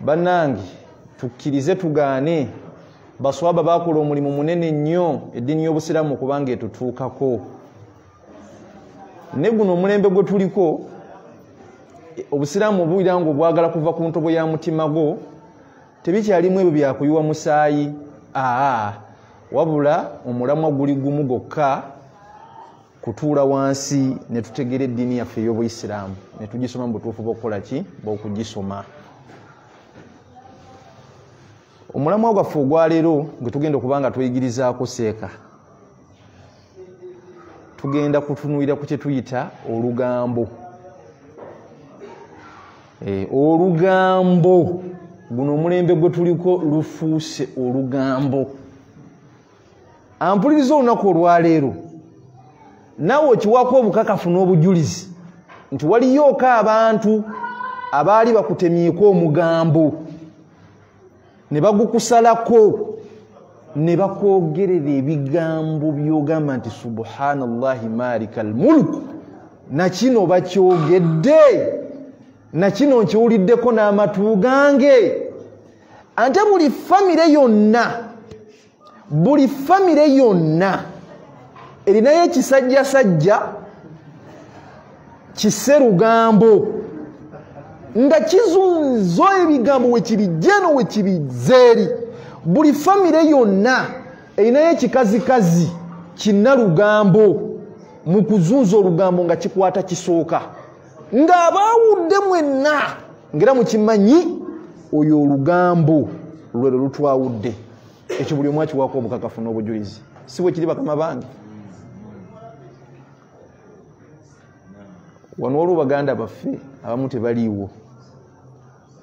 bannange tukkirize tugaane. Baswaba bakola omulimu munene nnyo eddiini y'obusiraamu kubanga etutuukako. Ne guno omulembe gwe tuliko obusiraamu obuwira nga obwagala kuva ku ntobo ya mutima gwo tebikyalimu ebyo byakuyiwa musaayi. Aa wabula omulamwa guli gumu gokka kutuula wansi ne tutegera eddiini yaffe ey'obuisiraamu ne tugisoma mu butuufu bw'okukola ki? Bw'okugisoma omulamwa gwaffe ogwaleero gwe tugenda okuba nga tuyigirizaako seeka. Tugenda kutunuulira ku kye tuyita olugambo. E, olugambo. Guno omulembe gwe tuliko lufuuse olugambo. Ampuliriza olunaku olwaleero naawe okiwaako obukakafu n'obujulizi nti waliyooka abantu abaali bakutemyeko omugambo ne bagukusalako ne bakwogerera ebigambo byogamba nti subhanallahi malika almulku nakino bakyogedde nakino nkiwuliddeko n'amatu gange. Ate buli famire yonna buli famire yonna erinayo ekisajjasajja kiserugambo nga kizunzo ebigambo wekibijjeno wekibizeeri buli famire yonna erinayo ekikazikazi kinnalugambo mu kuzunza olugambo nga kikwata kisooka. Ng'abaawudde mwenna ngaera mukimanyi oyo olugambo lwero lutwawudde. Ekyo buli omu akiwaako obukakafu n'obujulizi. Si bwe kiri bakama bange. Wano waliwo baganda baffe abamu tebaliiwo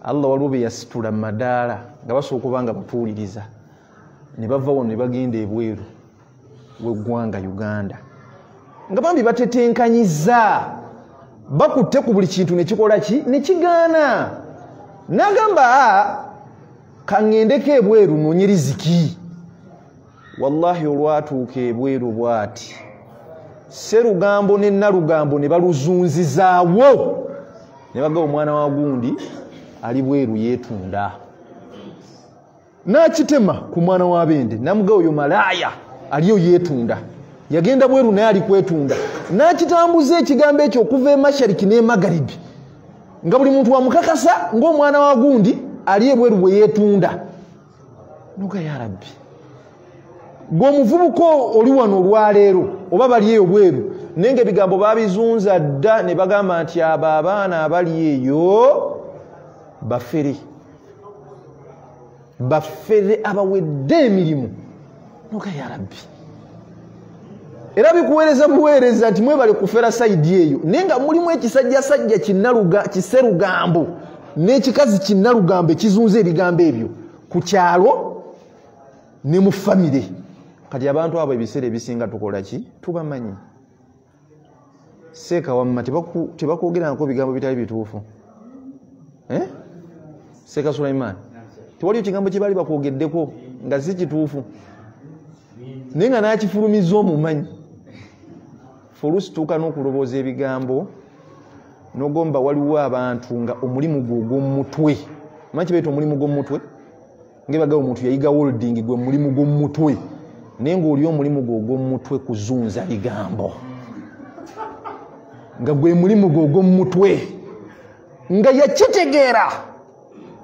allah waliwo be yasitula mu madaala nga basooka okuba nga batuwuliriza. Ne bava wano ne bagenda ebweru weggwanga uganda. Nga bambi batetenkanyiza bakutte ku buli kintu nekikola ki? Nekigaana nagamba kaŋŋendeko ebweru noonye riziki wallahi olwatuuka ebweru bwati. Serugambo ne nalugambo ne baluzunzizaawo. Ne bagaba omwana wa gundi ali bweru yeetunda nakitema ku mwana wa bende namuga oyo malaaya aliyo yeetunda yagenda bweru naye ali kwetunda. Nakitambuza ekigambo ekyo okuva emashariki n'emagaribi nga buli muntu wamukakasa ngaomwana wa gundi ali ebweru bwe yeetunda noga ya rabbi. Gwe omuvubuka oli wano olwaleero oba bali eyo bweru naye nga ebigambo babizunza dda ne bagamba nti abo abaana abali eyo bafere. Bafere abawedde emirimu. Noga ya rabbi. Era bikuweereza buweereza nti mwebale kufera saidi eyo. Naye nga mulimu ekisajjasajja kiserugambo n'ekikazi kinnalugambo ekizunza ebigambo ebyo. Ku kyalo ne mu famire. Kati abantu abo ebiseera ebisinga tukola ki? Tubamanyi. Seeka wamma tebakwogeranako bigambo bitali bituufu seeka sulaiman. Tewaliyo kigambo kyebaali bakwogeddeko nga si kituufu. Naye nga nakifulumiza omumanyi. Folusituuka n'okulobooza ebigambo nogomba waliwo abantu nga omulimu gwe ogwomumutwe. Manyi kibaita omulimu gwomumutwe? Ngebagaba omuntu yayiga wolding gwe mulimu gwomumutwe. Naye ngaoli omulimu gwe ogwomumutwe kuzunza bigambo. Nga gwe mulimu gwe ogwomumutwe. Nga yakitegeera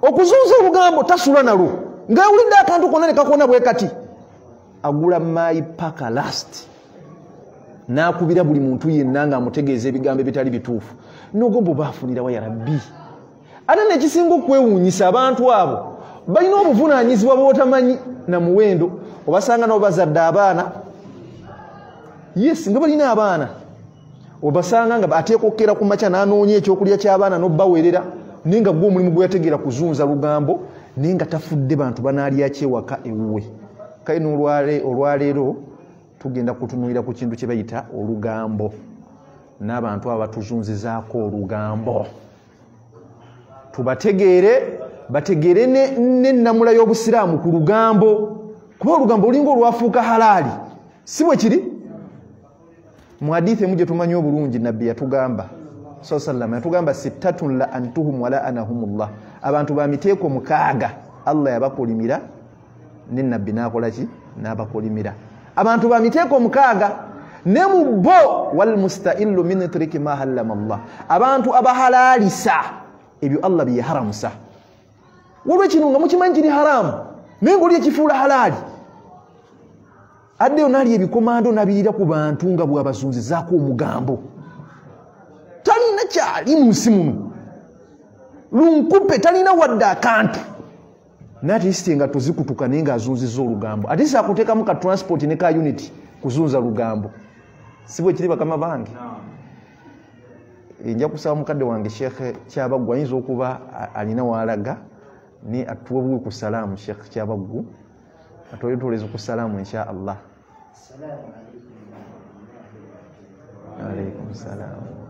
okuzunza obugambo tasula nalwo nga yawulidde akantu konna nekakona bwe kati agula maayi paka last. Nakubira buli muntu yenna nga amutegeeza ebigambo ebitali bituufu. Nogomba obaafunirawa ya rabbi. Ate nekisinga okwewuunyisa abantu abo balina obuvunanyizibwa bwotamanyi namuwendo obasanga nabo bazadde abaana. Yes nga balina abaana. Obasanga nga ateekokera ku makya nanoonya ekyokulya kyabaana nobawerera naye nga gwe omulimu gwe yategeera kuzunza lugambo naye nga tafudde bantu banaalya kyewaka ewuwe? Kale olwaleero tugenda kutunuulira ku kintu kye bayita olugambo. N'abantu abo batuzunzizaako olugambo. Tubategeere bategeere n'ennamula y'obusiraamu ku lugambo. Kuba olugambo olinga olwafuuka halaali. Si bwe kiri? Mu hadithi emu gye tumanyi obulungi nabbi yatugamba saa sallama yatugamba sittatun la antuhum wala anahumullah. Abantu bamiteeko mukaaga allah yabakolimira nenabbi nakolaki nabakolimira abantu bamiteeko mukaaga ne mu bo walmustailu min triki ma hallama llah abantu abahalalisa ebyo allah byeyaharamusa olwekino nga mukimanyi kiri haramu naye ngaoli ekifuula halaali. Addeyo naali ebikomando nabirira ku bantu nga bwabazunzizaako omugambo talina kyali mu nsi muno. Lunkupe talina wadde akantu naye atiisite nga tozikutuka naye ngaazunziza olugambo. Ate sakuteekamu ka transport ne ka unity kuzunza lugambo. Si bwe kiri bakama bange. Nja kusaba mukadde wange sheekhe kyabaggu ayinza okuba alina waalaga ni atuwe buwe ku salaamu sheekh kyabaggu. Atwetoleza ku salaamu insha allah alaikum salam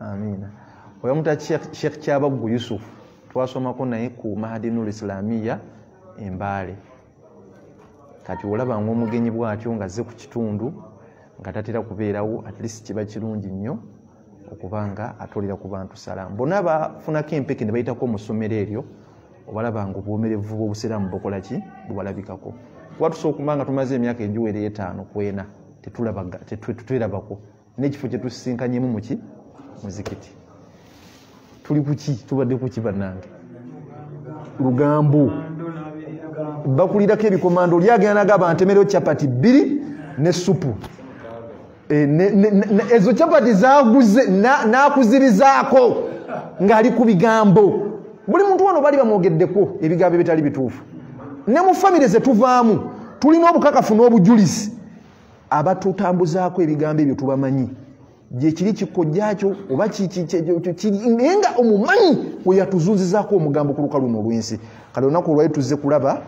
amina oyo muta sheekh kyabaggu yusuf twasomako naye ku mahadinul islamiya embaale kati olabanga omugenyi bwatyo nga azze ku kitundu nga tatera kubeerawo at least kiba kirungi nnyo okuba nga atolera ku bantu salaamu bonna bafunako empeke ne bayitako mu ssomero eryo obalabanga obwomerevu bwobusiraamu bukolaki bubalabikako. Kuba tusobola okuba nga tumaze emyaka egiwera etaano kwena tetwerabako n'ekifo kyetusisinkanyemu muki muzikiti tuli kuki tubadde kuki bannange? Lugambo. Bakulirako ebikomando. Oli agenda nagaba ntemereyo capati bbiri ne supu ezo capati zaguze nakuzirizaako ngaali ku bigambo. Buli muntu wano bali bamwogeddeko ebigambo ebitali bituufu. Ne mu famire zetuvaamu tulina obukakafu n'obujulizi abatutambuzaako ebigambo ebyo tubamanyi. Gyekiri kikojjakyo oba naye nga omumanyi weyatuzunzizaako omugambo ku lukalu luno olwensi. Kale olunaku olwali tuzze kulaba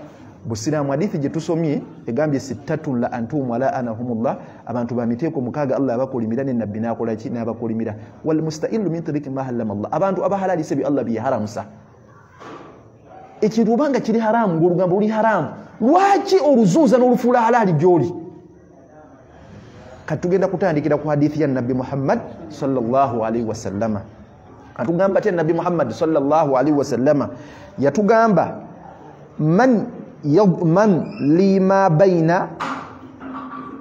busiraamu hadithi gye tusomye egambye sittatun la antum wala anahumullah abantu bamiteeko mukaaga allah abakolimira nenabbi nakolaki nabakolimira. Walmustailu min tariki ma hallama llah abantu abahalalisa ebyo allah byeharamusa ekintu obanga kiri haramu ngaolugambo luli haramu. Lwaki oluzunza n'olufuula halaali gyoli kati tugenda kutandikira ku hadithi ya nabbi muhammad salllahalaihi wasallama atugamba tya nabbi muhammad salllahalaihi wasallama yatugamba man yadman li ma baina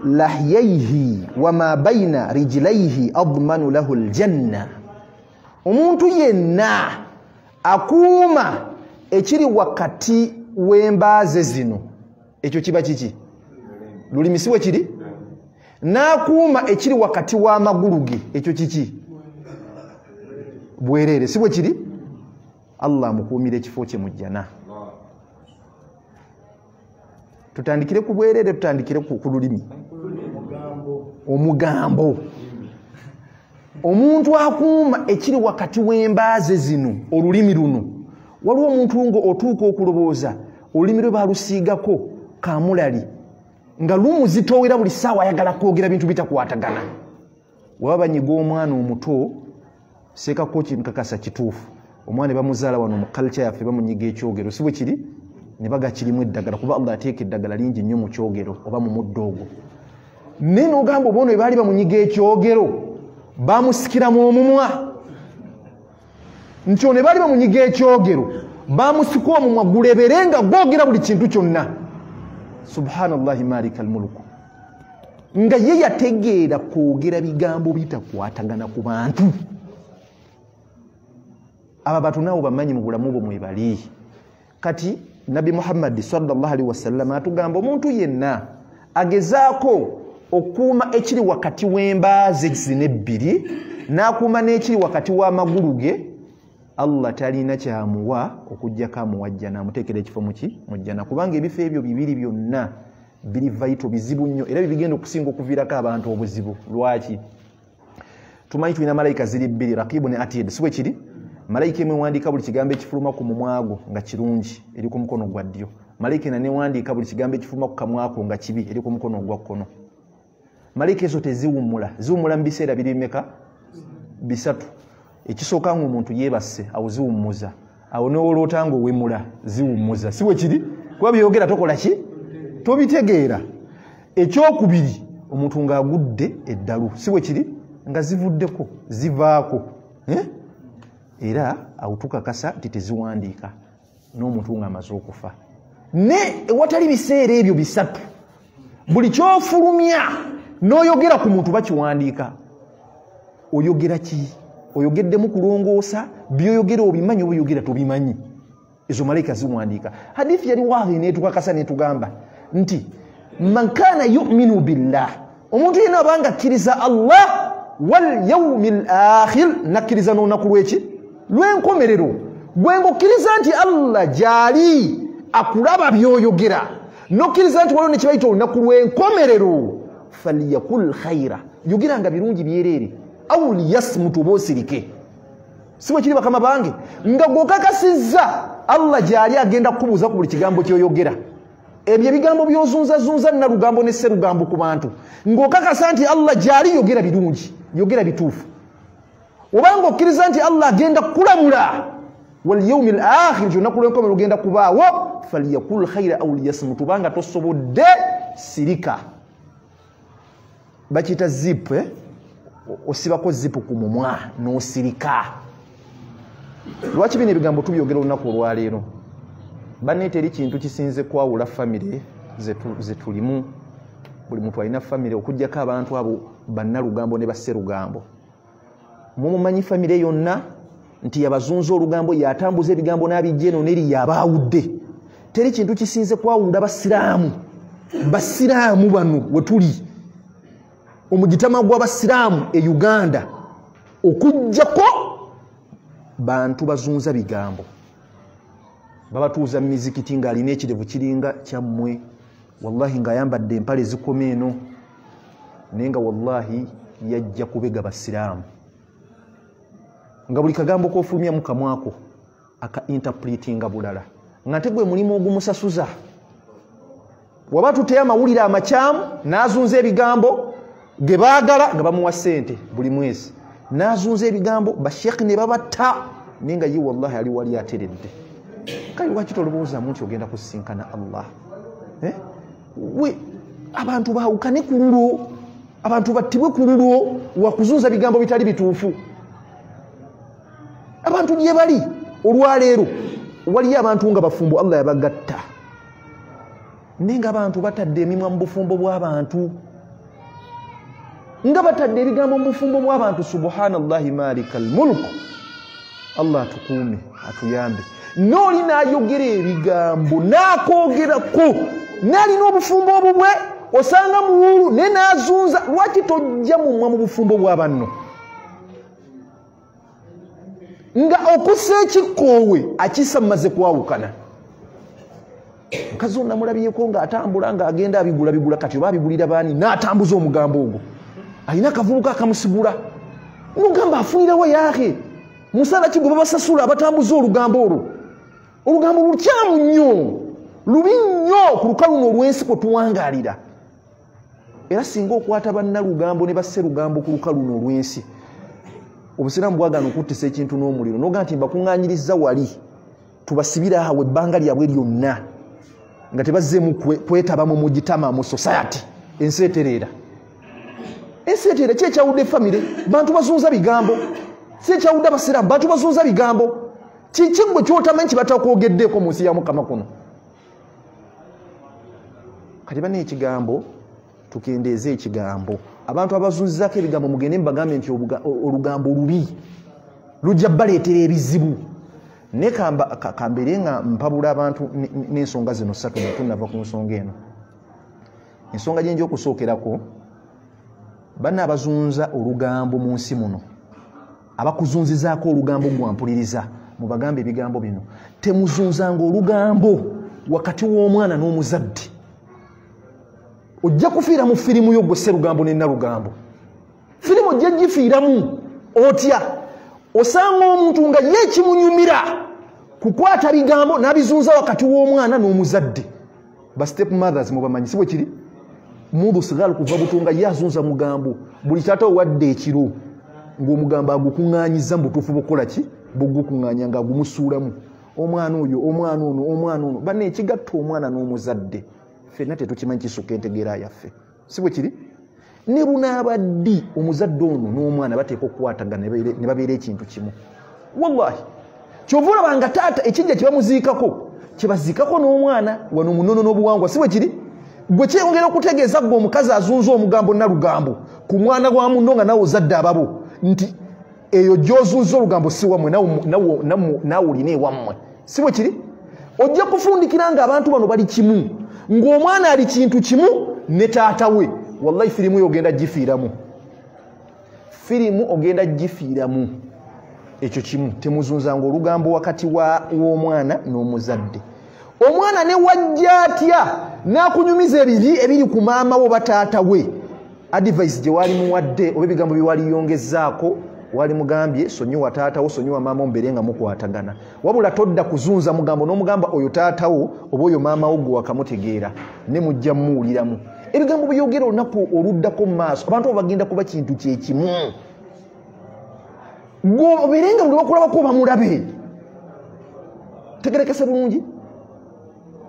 lahyaihi wama baina rijlaihi admanu lahu ljanna omuntu yenna akuuma ekiri wakati w'embaaze zino. Ekyo kiba kiki? Lulimi siwe kiri n'akuuma ekiri wakati w'amagulu ge ekyo kiki? Bwereere. Si bwe kiri? Allah amukuumira ekifo kye mujjana tutandikire ku bwereere tutandikire ku lulimi. Omugambo. Omuntu akuuma ekiri wakati w'embaaze zino olulimi luno. Waliwo omuntu ngo otuuka okulobooza olulimi lwe balusiigako kamulali nga lumuzitowera buli saawa ayagala kwogera bintu bitakwatagana. Waba banyiga omwana omuto seekako kinkakasa kituufu. Omwana bamuzaala wano mu kalca yaffe bamunyiga ekyogero. Si bwe kiri? Ne baga kirimu eddagala kuba allah ateeka eddagala lingi nnyo mu kyogero oba mu muddo ogwo. Naye nogamba obaono bwe baali bamunyiga ekyogero bamusikiramu omumwa. Nti ono baali bamunyiga ekyogero bamusika omumwa gulebere nga gwogera buli kintu kyonna subhanallahi malika almuluku nga ye yategeera kwogera bigambo bitakwatagana ku bantu. Abo batunaabo bamanyi mu bulamu bwe mwebali kati nabbi muhammadi salli wasallama atugamba omuntu yenna agezaako okuuma ekiri wakati w'embaaze zino ebbiri n'akuuma n'ekiri wakati w'amagulu ge allah talina kyamuwa okugjako amuwajjana amuteekera ekifo muki mujjana kubanga ebifo ebyo bibiri byonna biri vaito bizibu nnyo. Era bibigenda okusinga okuviirako abantu obuzibu. Lwaki? Tumanyi tulina malayika ziri bbiri. Rakibu ne atid si bwe kiri? Malayika emu ewandiika buli kigambo ekifuluma ku mumwago nga kirungi eri ku mukono gwa ddyo. Malayika ena newandiika buli kigambo ekifuluma ku kamwako nga kibi eri ku mukono ogwa kkono. Malayika ezo teziwummula. Ziwummula mu biseera biri bimeka? Bisatu ekisooka nga omuntu yeebase awo ziwummuza. Awo newoloota nga owemula ziwummuza. Si bwe kiri? Kuba byogera tokola ki? Tobitegeera. Ekyokubiri omuntu ng'agudde eddalu. Si bwe kiri? Nga zivuddeko zivaako. Era awo tukakasa nti teziwandiika n'omuntu ng'amaze okufa. Ne ewatali biseera ebyo bisatu. Buli kyofulumya n'oyogera ku muntu bakiwandiika. Oyogera ki oyogeddemu kulongoosa byoyogera obimanyi oba oyogera tobimanyi. Ezo malayika ziwandiika. Hadithi yali waahi netukakasa netugamba nti man kana yuminu billah. Omuntu yena abanga akkiriza allah walyaumi lakhir nakkiriza n'olunaku lweki lwenkomerero gwenga okkiriza nti allah gyali akulaba byoyogera. Nokkiriza nti waliwo nekibaita olunaku lwenkomerero falyakul khaira yogeranga birungi byereere au liyasmutu oba osirike si bwe kiri bakama bange. Nga gwokakasizza allah gyali agenda kukubuuza ku buli kigambo kyoyogera. Ebyo ebigambo byozunzazunza nalugambo ne sserugambo ku bantu. Ng'okakasa nti allah gyali yogera birungi yogera bituufu. Obanga okkiriza nti allah agenda kukulamula walyaumi lakhir kyonaku lwenkomero lugenda kubaawo falyakul khaira au liyasmut obanga tosobodde sirika. Bakiyita zip eh? Osibako zipu ku mumwa n'osirika. Lwaki bino ebigambo tubyogera olunaku olwaleero? Banne teri kintu kisinze kwawula famire zetulimu. Buli muntu alina famire okugjako abantu abo bannalugambo ne basserugambo. Mumumanyi famire yonna nti yabazunza olugambo yatambuza ebigambo n'abijja eno neri yabaawudde. Teri kintu kisinze kwawulira basiraamu. Basiraamu bano wetuli omugitama gw'abasiraamu e uganda okugjako bantu bazunza bigambo. Babatuuza mu mizikiti ng'alina ekirevu kiringa kyammwe. Wallahi ng'ayambadde empale zikoma eno naye nga wallahi yajja kubega basiraamu. Nga buli kagambo kofulumyamu kamwako aka interpretinga bulala. Nga nte gwe mulimu ogumusasuza waba tuteyo amawulire amakyamu n'azunza ebigambo ge baagala nga bamuwa sente buli mwezi n'azunza ebigambo basheekh ne babatta naye nga ye wallahi ali wali ateredde. Kale lwaki tolowoozamu nti ogenda kusisinkana allah? Eh? we abantu bawukane ku lulwo abantu battibwe ku lulwo wakuzunza bigambo bitali bituufu. Abantu gye bali olwaleero waliyo abantu nga bafumbo allah yabagatta. Naye nga abantu batadde emimwa mu bufumbo bw'abantu nga batadde ebigambo mu bufumbo bw'abantu subhanallahi malika almulk allah atukuume atuyambe. Nooli nayogera ebigambo nakogerako nalina obufumbo obubwe osanga muwulu naye nazunza lwaki tojja mumwa mu bufumbo bwabanno nga okussa ekikkoowe akisa mumaze kwawukana. Mukazi onamulabyeko ngaatambula ngaagenda abigula bigula kati oba abigulira baani n'atambuza omugambo ogwo alina akavubuka akamusigula nogamba afunirawo yaahe? Musala ki gwe babasasula abatambuza olugambo olwo. Olugambo lukyamu nnyo. Lubi nnyo ku lukalu no olwensi kwe tuwangalira. Era singa okwata bannalugambo ne basse lugambo ku lukalu no olwensi obusiraamu bwagana okuttisa ekintu n'omuliro. Noga nti mbakuŋŋanyiriza wali tubasibire awo ebbanga lyabwe lyonna nga tebazzeemu kwetabamu mu gitama mu society. Ensi etereera ensi etereera ki ekyawudde famire bantu bazunza bigambo. Si ekyawudde abasiraamu bantu bazunza bigambo. Kiki gwe kyotamanyi kibatakwogeddeko mu nsi ya mukama kuno? Kati bane ekigambo tukendeeze ekigambo. Abantu abazunzizako ebigambo mugende mubagambe nti olugambo lubi. Lujja baleetera ebizibu. Naye kambere nga mpabula abantu n'ensonga zino ssatu netunava ku nsonga eno. Ensonga gyenja okusookerako banna abazunza olugambo mu nsi muno. Abakuzunzizaako olugambo gwampuliriza mubagambe ebigambo bino. Temuzunzanga olugambo wakati w'omwana n'omuzadde ojja kufiira mu firimu yo gwe sserugambo nennalugambo firimu ojja gifiiramu otya? Osanga omuntu nga ye ekimunyumira kukwata bigambo n'abizunza wakati w'omwana n'omuzadde ba step mothers mubamanyi si bwe kiri mundu sigal kuva buto nga ye azunza mugambo. Buli taata owadde ekiro ng'omugambo agukuŋŋanyiza mu butuufu bukola ki? Bugukuŋŋanya nga agumusuulamu omwana oyo omwana ono omwana ono. Banne ekigatta omwana n'omuzadde. Fenna tetukimanyi kisukka entegeera yaffe. Si bwe kiri? Ne bunaabaddi omuzadde ono n'omwana bateeka okukwatagana ne babeera ekintu kimu. Wallahi. Kyova olaba nga taata ekijja kyebamuziikako kyebaziikako n'omwana wano munono n'obuwangwa. Si bwe kiri gwe kyeyongera okutegeeza gwe omukazi azunza omugambo nalugambo ku mwana gwa muno nga nawe ozadde ababo nti eyo gyozunza olugambo si wammwe naawe olina ewammwe. Si bwe kiri? Ojja kufundikira nga abantu bano bali kimu ng'omwana ali kintu kimu ne taata we. Wallahi firimu yo ogenda gifiiramu. Firimu ogenda gifiiramu. Ekyo kimu temuzunzanga olugambo wakati w'omwana n'omuzadde. Omwana ne wajja atya n'akunyumiza ebibi ebiri ku maama we oba taata we. Advice gye wali muwadde oba ebigambo bye waliyongezaako wali mugambye sonyiwa taatawo sonyiwa maama wo mbeere nga mukwatagana. Wabula todda kuzunza mugambo n'omugamba oyo taatawo oba oyo maamawo gwe wakamutegeera. Ne mujja mmuwuliramu ebigambo byogera olunaku oluddako mu maaso abantu abo bagenda kuba kintu kyekimu gwe obeere nga buli bakulabako bamulabe. Tegerekese bulungi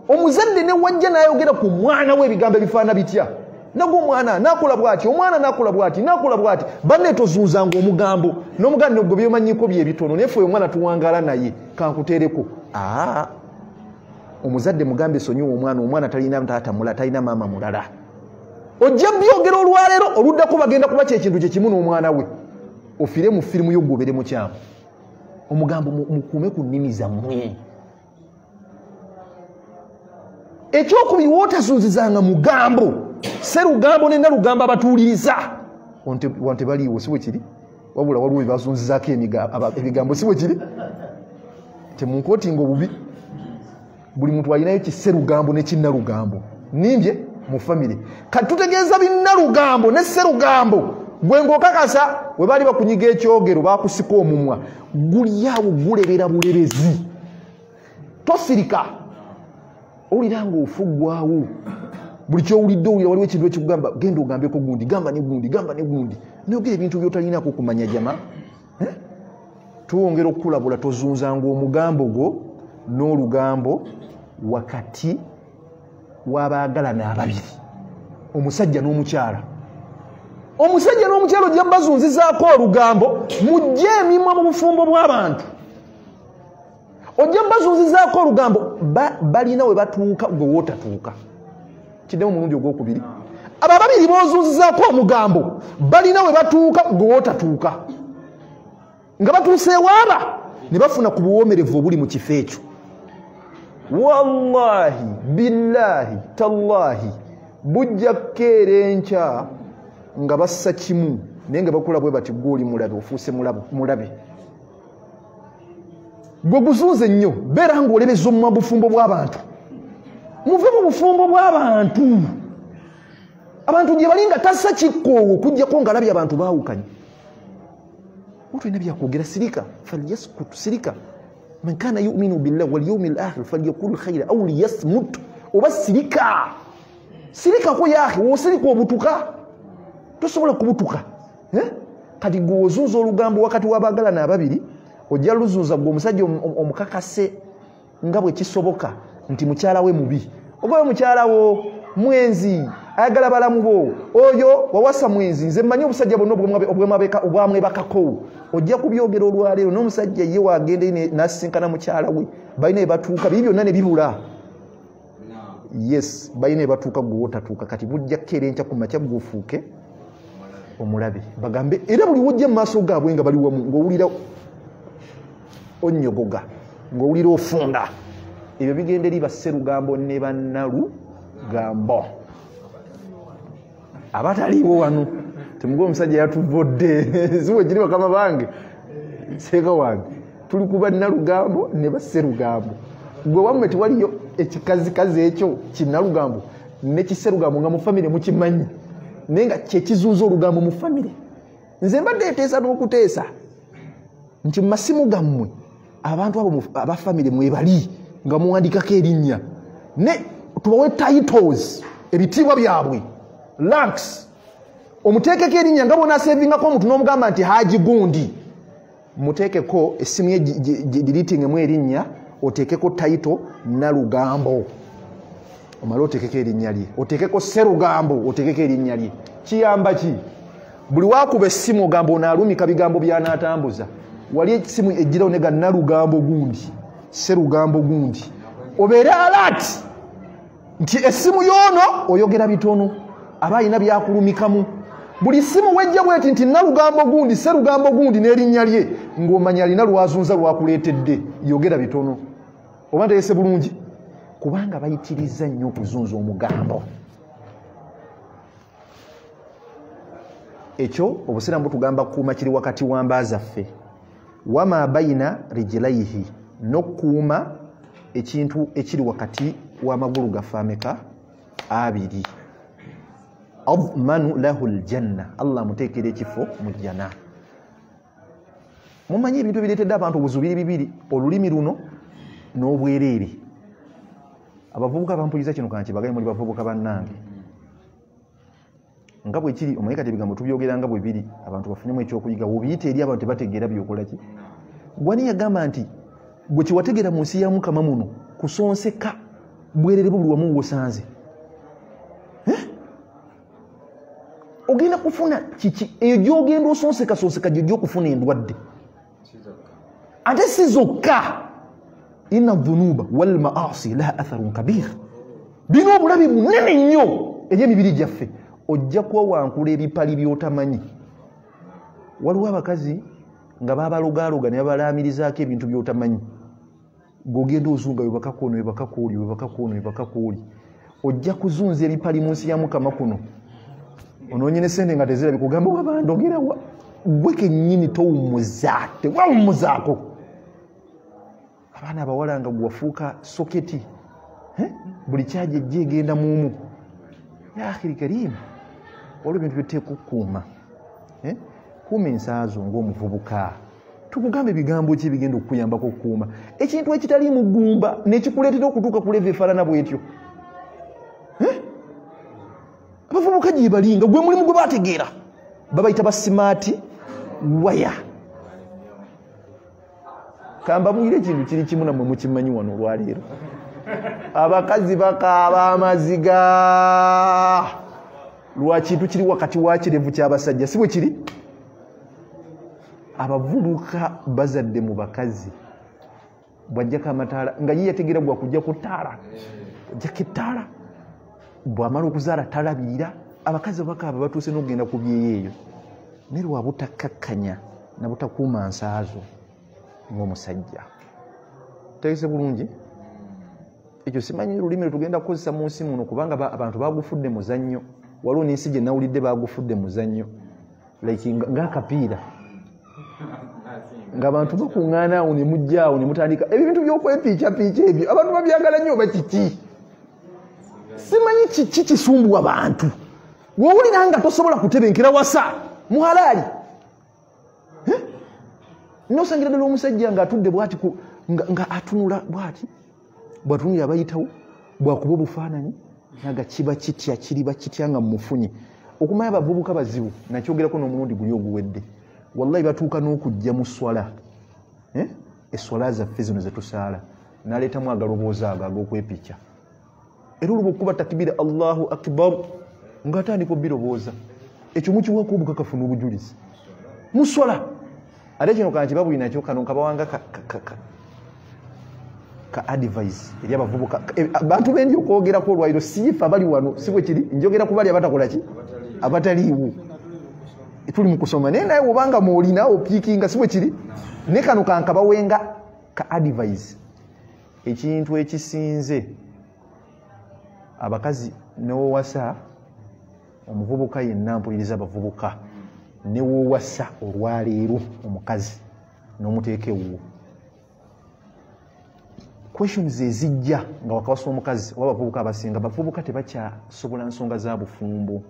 omuzadde ne wajja n'ayogera ku mwana we ebigambo ebifaana bitya? Nagwe omwana nakola bwati? Omwana nakola bwati? Nakola bwati? Banne tozunzanga omugambo n'omuganda gwe byomanyiko byebitono naye fe omwana tuwangala naye kankuteereko. Aa omuzadde mugambe sonyiwa omwana omwana talina taata mulala talina maama mulala. Ojja byogera olwaleero oluddako bagenda kuba kyekintu kyekimu n'omwana we. Ofire mu firimu yo gwobere mukyamu omugambo mukuume ku nnimi zammwe ekyokubiri wootazunzizanga mugambo. Serugambo nenalugambo abatuuliriza. Wante baliiwo si bwe kiri? Wabula waliwo bebazunzizaako ebigambo si bwe kiri? Temunkootinga obubi buli muntu alinayo kiserugambo nekinnalugambo nimbye mu famire kati tutegeeza binnalugambo ne serugambo. Gwe ngaokakasa we baali bakunyiga ekyogero bakusika omumwa. Gulyawo gulebera bulerezi tosirika owulira nga ofuggwawo buli kyowulidde owulira waliwo ekintu ekikugamba genda ogambeko gundi gamba ne gundi gamba ne gundi. Nayogera ebintu byotalinako okumanya jama. Eh? tuwongera okukulabula tozunzanga omugambo gwo n'olugambo wakati w'abaagalana ababiri omusajja n'omukyala. Omusajja n'omukyala ojja bazunzizaako olugambo mujje emimwa mu bufumbo bw'abantu ojja bazunzizaako olugambo balina we batuuka gwe wootatuuka kiddemu omulundi ogwokubiri. Abo ababiri bozunzizaako omugambo balina we batuuka gwe wootatuuka nga batuuseewaaba ne bafuna ku buwomerevu obuli mu kifo ekyo. Wallahi billahi tallahi bujja kukeera enkya nga bassa kimu naye nga bakula bwe bati gwe oli mulabe ofuuse mulabe gwe guzunze nnyo beera nga olebeza omumwa bufumbo bw'abantu muve mu bufumbo bw'abantu abantu gye bali nga tassa kikkoowo kujjako nga alabye abantu baawukanye. Otulina byakwogera sirika falyaskut sirika man kana yuminu billah walyaumi lakhir falyakul khaira au liyasmut oba sirika. Sirikako yahe wosirika obutuka? Tosobola kubutuka eh? kati gwe ozunza olugambo wakati w'abaagalana ababiri ojja luzunza gwe omusajja omukakase nga bwe kisoboka nti mukyala we mubi. Ogawe mukyala wo mwenzi ayagala balamu bo. Oyo wawasa mwenzi nze mmanyi obusajja bonna obwamwebakako ojja kubyogera olwaleero n'omusajja ye wagenda nasisinkana mukyala we. Balina ebatuuka bibi byonna ne bibula. Yes balina ebatuuka gwe wotatuuka. Kati bujja kukeera enkya ku makya gwofuuke omulabe. Bagambe era buli wojja mu maaso gaabwe nga bali wamu ngaowulira onyogoga ngaowulira ofunda ebyo bigenda eri basserugambo ne bannalugambo abataliiwo wano temuga omusajja yatuvodde ziwe giri bakama bange. Seeka wange. Tuli ku bannalugambo ne basserugambo gwe wamme tewaliyo ekikazikazi ekyo kinnalugambo nekiserugambo nga mu famire mukimanyi. Naye nga kyekizuuza olugambo mu famire nze mbadde eteesa n'okuteesa. Nti mu masimu gammwe abantu abo abafamire mwebali nga muwandikako erinnya. Ne tubawe titles ebitiibwa byabwe. Lanks omuteekeko erinnya nga bonaasevingako omuntu n'omugamba nti haji gundi muteekeko essimu ye diritingemu erinnya oteekeko taito nalugambo omale oteekeko erinnya lye. Oteekeko serugambo oteekeko erinnya lye. Kiyamba ki? Buli wakuba essimu ogamba onaalumika bigambo byanaatambuza wali ekisimu ejjirawo ne gannalugambo gundi serugambo gundi. Obeere alaati nti essimu yoono oyogera bitono aba alina byakulumikamu. Buli simu wejja bweti nti nalugambo gundi serugambo gundi n'erinnya lye ng'omanya alina lwazunza lwakuleetedde yogera bitono. Oba ntegese bulungi? Kubanga bayitiriza nnyo okuzunza omugambo. Ekyo obusiraamu butugamba kukuuma kiri wakati wa mba zaffe wama baina rijilaihi n'okukuuma ekintu ekiri wakati w'amagulu gaffe ameka abiri. Admanu lahu ljanna allah amuteekera ekifo mu jjana. Mumanyi ebintu bireetedde abantu obuzubiri bibiri olulimi luno n'obwereere. Abavubuka bampuliza kino kankibagaye muli bavubuka bannange nga bwe kiri omanyi kati ebigambo tubyogera nga bwe biri abantu bafunemu ekyokuyiga wobiyita eri abantu tebategeera byokolaki gwani yagamba nti gwe kiwategeera mu nsi ya mukama muno kusonseka bwerere bwe buli wamu wosanze. Ogenda kufuna kiki? Eyo gyogenda osonsekasonseka gyo gyokufuna endwadde. Ate si zokka. Ina dhunuba walmaasi laha atharun kabir. Bina obulabe bunene nnyo eri emibiri gyaffe ojja kuba wankula ebipali byotamanyi. Waliwo abakazi nga babalogaloga ne babalamirizaako ebintu byotamanyi. Gogenda ozunga webakakono webakakooli webakakono webakakooli ojja kuzunza ebipali mu nsi ya mukama kuno. Onoonyene sente nga tezirabi kugamba wabandogerawa gwe kennyini towumuza tewawumuzaako abaana abawala nga gwewafuuka soketi buli kyaja ejja egenda muumu ya akhiri karimu waliwo ebintu byeteeka okukuuma kuuma ensaazo ngaomuvubuka tukugamba ebigambo ki ebigenda okukuyambako okukuuma? Ekintu ekitali mugumba nekikuleetera okutuuka kuleva efaanana bwetyo. Abavubuka gyebalinga gwe mulimu gwe bategeera babayita basimaati waya kambabwire ekintu kiri kimu namwe mukimanyi wano olwaleero. Abakazi bakaaba amaziga lwa kintu kiri wakati wa kirevu kyabasajja si bwe kiri? Abavubuka bazadde mu bakazi. Bwajjako amataala nga ye yategeera gwakujja ku ttaala ojjako ettaala bwamala okuzaala talabirira. Abakazi bakaaba batuuse n'okugenda ku byeyo eyo. Naye lwabutakakkanya nabutakuuma nsaazo ng'omusajja. Tegese bulungi? Ekyo simanyi lulimi lwetugenda kukozesa mu nsi muno kubanga abantu bagufudde muzannyo waliwo n'ensi gye nawulidde bagufudde muzannyo. Like ngaakapiira ngaabantu bakuŋŋaana awo ne mujja awo ne mutandika ebintu byokwepiicapiica ebyo abantu babyagala nnyo oba kiki simanyi kiki kisumbuwa bantu? Wowulira nga tosobola kutebenkera wasa? Muhalaali. Nosangira ddala omusajja ngaatudde bwati nga atunula bwati? Bwatunulira abayitawo bwakuba obufaananyi naga kiba kitya kiriba kitya nga mumufunye okumanya abavubuka bazibu nakyogerako n'omulundi guli oguwedde. Wallahi batuuka n'okujja mu swala eswala zaffe zino zetusaala naleetamu agaloboozi ago ag'okwepica era oluba okuba takibira allahu akbar ngaatandika obirobooza. Ekyo mukiwako obukakafu n'obujulizi. Muswala ate kino kankiba buli nakyo kano kabawanga ka advice eri abavubuka. Bantu bendi okwogerako olwairo siife abali wano si bwe kiri? Njogera kubali abatakolaki abataliiwo. Tuli mu kusoma. Naye naye obanga mwolina opiikinga si bwe kiri? Ne kano kankabawenga ka advice. Ekintu ekisinze abakazi newowasa omuvubuka yenna mpuliriza abavubuka newowasa olwaleero omukazi n'omuteeka ewuwo questions ezijja nga wakawasa omukazi oba abavubuka abasinga bavubuka tebakyasobola nsonga za bufumbo.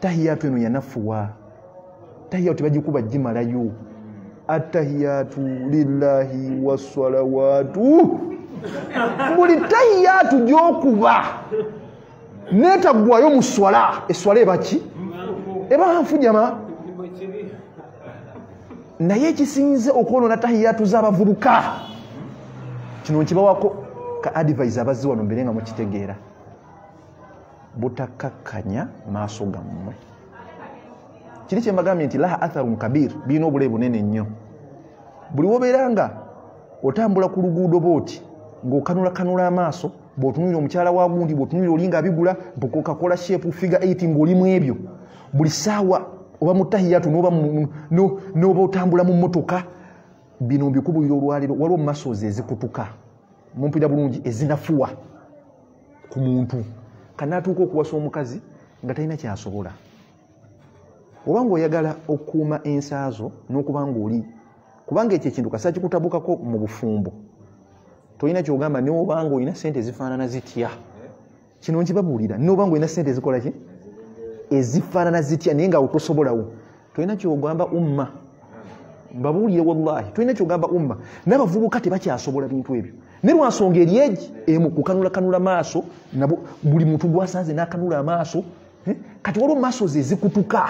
Tahiyatu eno yanafuwa. Tahiyatu tebagikuba gimalayo. Atahiyatu lillahi wasalawaatu buli tahiyatu gyokuba netaggwayo mu swala eswala ebaki eba nfujama naye ekisinze okwonona tahiyatu z'abavubuka kino nkibawako ka advice abazzi wano mbere nga mukitegeera. Butakakkanya maaso gammwe. Kiri kyembagambye nti laha atharun kabir birina obulabe bunene nnyo. Buli wobeera nga otambula ku luguudo booti ng'okanulakanula amaaso bw'otunulira omukyala wa gundi bw'otunulira oli nga abigula mpukokakola shepu figa 8 ng'oli mu ebyo. Buli saawa oba mu tahiyatu n'oba otambula mu mmotoka bino mbikubulira olwaliro waliwo mumasozi ezikutuka. Mumpira bulungi ezinafuwa ku muntu. Kanaatuuka okuwasa omukazi nga talina kyasobola. Oba ngaoyagala okukuuma ensaazo n'okuba ngaoli kubanga ekyo ekintu kasa kikutabukako mu bufumbo. Tolina kyogamba nobanga olina sente ezifaanana zitya? Kino nkibabuulira. Nobanga olina sente ezikola ki? Ezifaanana zitya? Naye nga otosobolawo. Tolina kyogamba umma mbabuulire wallahi tolina kyogamba umma n'abavubuka tebakyasobola bintu ebyo. Ne lwansonga eri egi emu kukanulakanula maaso nabo buli muntu gwasanze n'akanula amaaso kati waliwo maaso ze zikutuka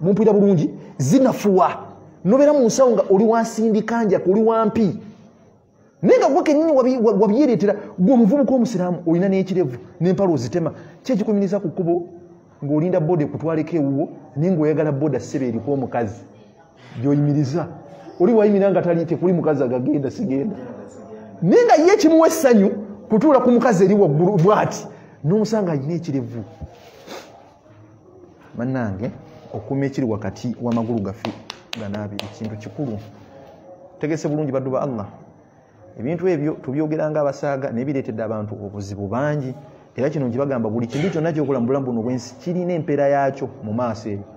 mumpulira bulungi zinafuwa. Nobeera mu nsawo nga oli wansindikanja oli wampi naye nga gwe kenyini wabyereetera gwe omuvubuka omusiraamu olina n'ekirevu n'empala ozitema kyekikumiriza ku kkubo ng'olinda boda ekutwaleko ewuwo naye ng'oyagala boda ssebe eriko omukazi. Gyoyimiriza oli wayimira nga tali tekuli mukazi agagenda sigenda. Naye nga ye kimuwa essanyu kutuula ku mukazi eri waggulu bwati n'omusanga alina ekirevu. Bannange okuuma ekiri wakati w'amagulu gaffe ganaabiri kintu kikulu. Tegese bulungi baddu ba allah. Ebintu ebyo tubyogeranga abasaaga naye bireetedde abantu obuzibu bangi. Era kino nkibagamba buli kintu kyonna kyokola mu bulamu buno bwensi kirina empeera yaakyo mu maaso eyo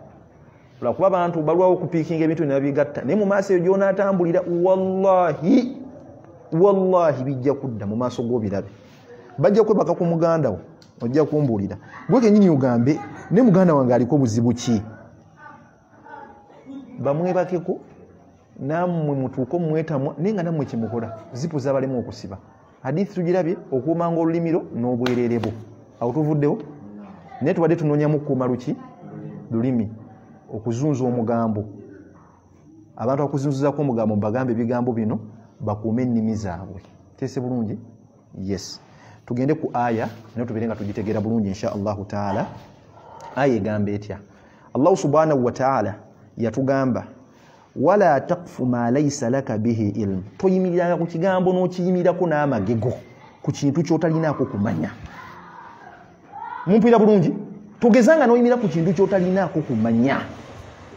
lwakuba abantu balwawo okupiikinga ebintu nebabigatta naye mu maaso eyo gyonaatambulira wallahi wallahi bijja kudda mu maaso g'obirabe. Bajja kwebaka ku muganda wo ojja kumbuulira gwe kenyini ogambe ne muganda wange aliko buzibu ki? Bamwebakeko nammwe mutuuke omumwetamwa naye nga nammwe kimukola zipu zabalemu okusiba. Hadithi tugirabye okuumanga olulimiro n'obwerere bwo. Awo tuvuddewo? Naye tubadde tunoonyamu kukuuma luki? Lulimi okuzunza omugambo. Abantu bakuzunzizako omugambo mubagambe ebigambo bino bakuume ennimi zaabwe. Teese bulungi? Yes. Tugende ku aya naye tubeere nga tugitegeera bulungi insha allahu taala. Aya egamba etya? Allahu subhanahu wataala yatugamba wala takfu ma laisa laka bihi ilmu toyimiriranga ku kigambo n'okiyimirako n'amagego ku kintu kyotalinaako kumanya. Mumpira bulungi togezanga n'oyimira ku kintu kyotalinaako kumanya.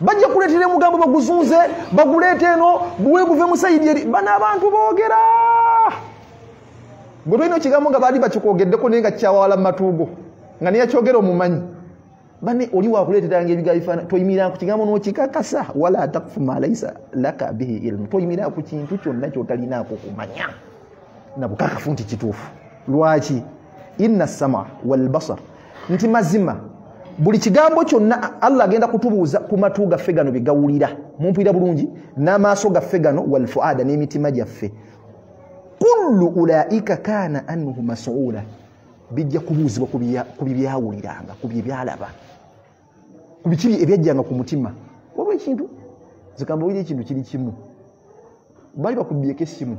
Bajja kuleetera emugambo baguzunze baguleete eno buwe guve musayidi eri bano abantu boogera. Gwe tolina ekigambo nga baali bakikwogeddeko naye nga kyawawala mu matuugo nga neyakyogera omumanyi. Bane oli wakuleeteranga ebiga bifaana toyimiranga ku kigambo n'okikakasa? Wala takfu ma laisa laka bihi ilmu. Toyimiranga ku kintu kyonna kyotalinaako kumanya. Nabukakafu nti kituufu. Lwaki? Inna sama walbasar. Nti mazima buli kigambo kyonna allah agenda kutubuuza ku matu gaffe gano begawulira mumpulira bulungi? N'amaaso gaffe gano walfuada n'emitima gyaffe. Kullu ulaika kana anhu masuula. Bijja kubuuzibwa ku byebyawuliranga ku byebyalaba ku biki ebyajjanga ku mutima. Waliwo ekintu? Zikamba wiri ekintu kiri kimu. Baali bakubyeko essimu.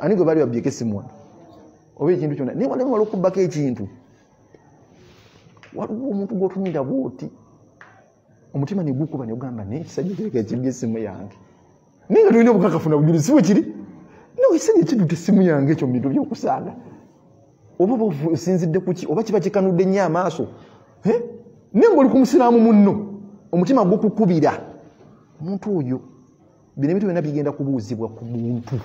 Ani gwe baali babyeko essimu wano? Oba ekintu kyonna? Naye waliwo wali okubbako ekintu waliwo omuntu gwotunira bwoti? Omutima negukuba negugamba naye ekisajja kireka kibya essimu yange. Naye nga tolina obukakafu na bujulizi si bwe kiri? Nawe ekisajja kiduta essimu yange ekyo mu bintu byokusaaga. Oba osinzidde kuki oba kiba kikanudde nnyo amaaso? Naye ngaoli ku musiraamu munno omutima gukukubira. Omuntu oyo bino ebintu byonna bigenda kubuuzibwa ku muntu.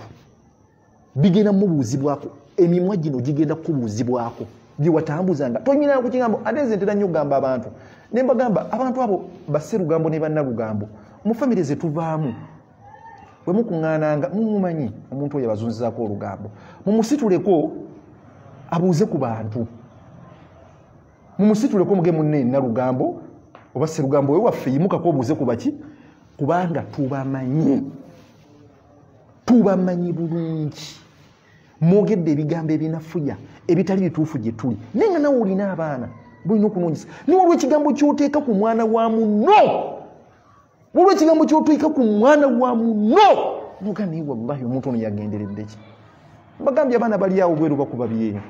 Bigenda mubuuzibwako emimwa gino gigenda kubuuzibwako byewatambuzanga toyimiranga ku kigambo ate nze ntera nnyo okugamba abantu. Ne mbagamba abantu abo basse lugambo ne bannalugambo mu famire ze tuvaamu bwe mukuŋŋaananga mumumanyi omuntu oyo abazunzizaako olugambo. Mumusituleko abuuze ku bantu. Mumusituleko muge munne nalugambo oba serugambo we waffe yimukako obuuze ku baki? Kubanga tubamanyi. Tubamanyi bulungi mwogedde ebigambo ebinafuya ebitali bituufu gye tuli. Naye nga nawe olina abaana bulina okunonyesa naye waliwo ekigambo kyoteeka ku mwana wa muno waliwo ekigambo kyoteeka ku mwana wa muno noga naye wallahi omuntu ono yagenderedde ki? Bagambye abaana bali awo bweru bakuba byenyo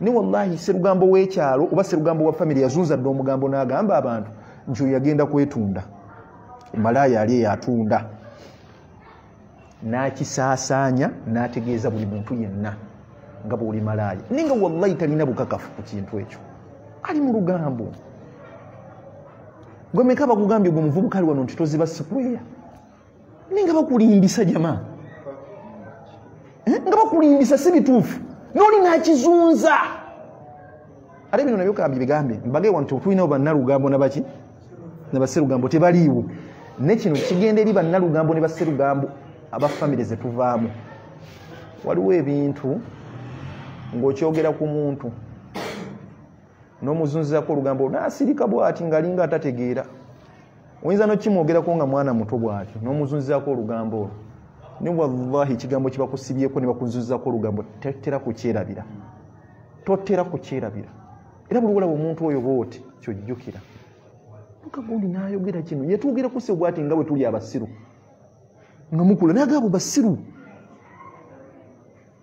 ne wallahi serugambo w'ekyalo oba serugambo wa famire yazunza dde omugambo n'agamba abantu nti oyo yagenda kwetunda. Malaaya ali eyatunda n'akisaasaanya n'ategeeza buli muntu yenna nga bwoli malaaya naye nga wallahi talina bukakafu ku kintu ekyo. Ali mu lugambo. Gwe meka bakugambye gwe muvubuka ali wano nti toziba sikweya naye nga bakulimbisa jama? Eh, nga bakulimbisa si bituufu. Nooli nakizunza. Ate bino nabyo kambye bigambe mbagewa nti tulinawo bannalugambo nabaki nabaserugambo tebaliiwo. Ne kino kigenda eri bannalugambo ne baserugambo aba famire zetuvaamu waliwo ebintu ng'okyogera ku muntu n'omuzunzizako olugambo naasirika bw'ati ng'alinga atategeera oyinza nokimwogerako nga mwana muto bw'atyo n'omuzunzizako olugambo olwo. Ne wallahi ekigambo kye bakusibyeko ne bakuzunzizako olugambo totera kukyerabira. Totera kukyerabira. Era buli olaba omuntu oyo bwoti kyojjukira. Mukagundi n'ayogera kino. Yetwogeraku se bwati nga bwe tuli abasiru nga mukula nagabo basiru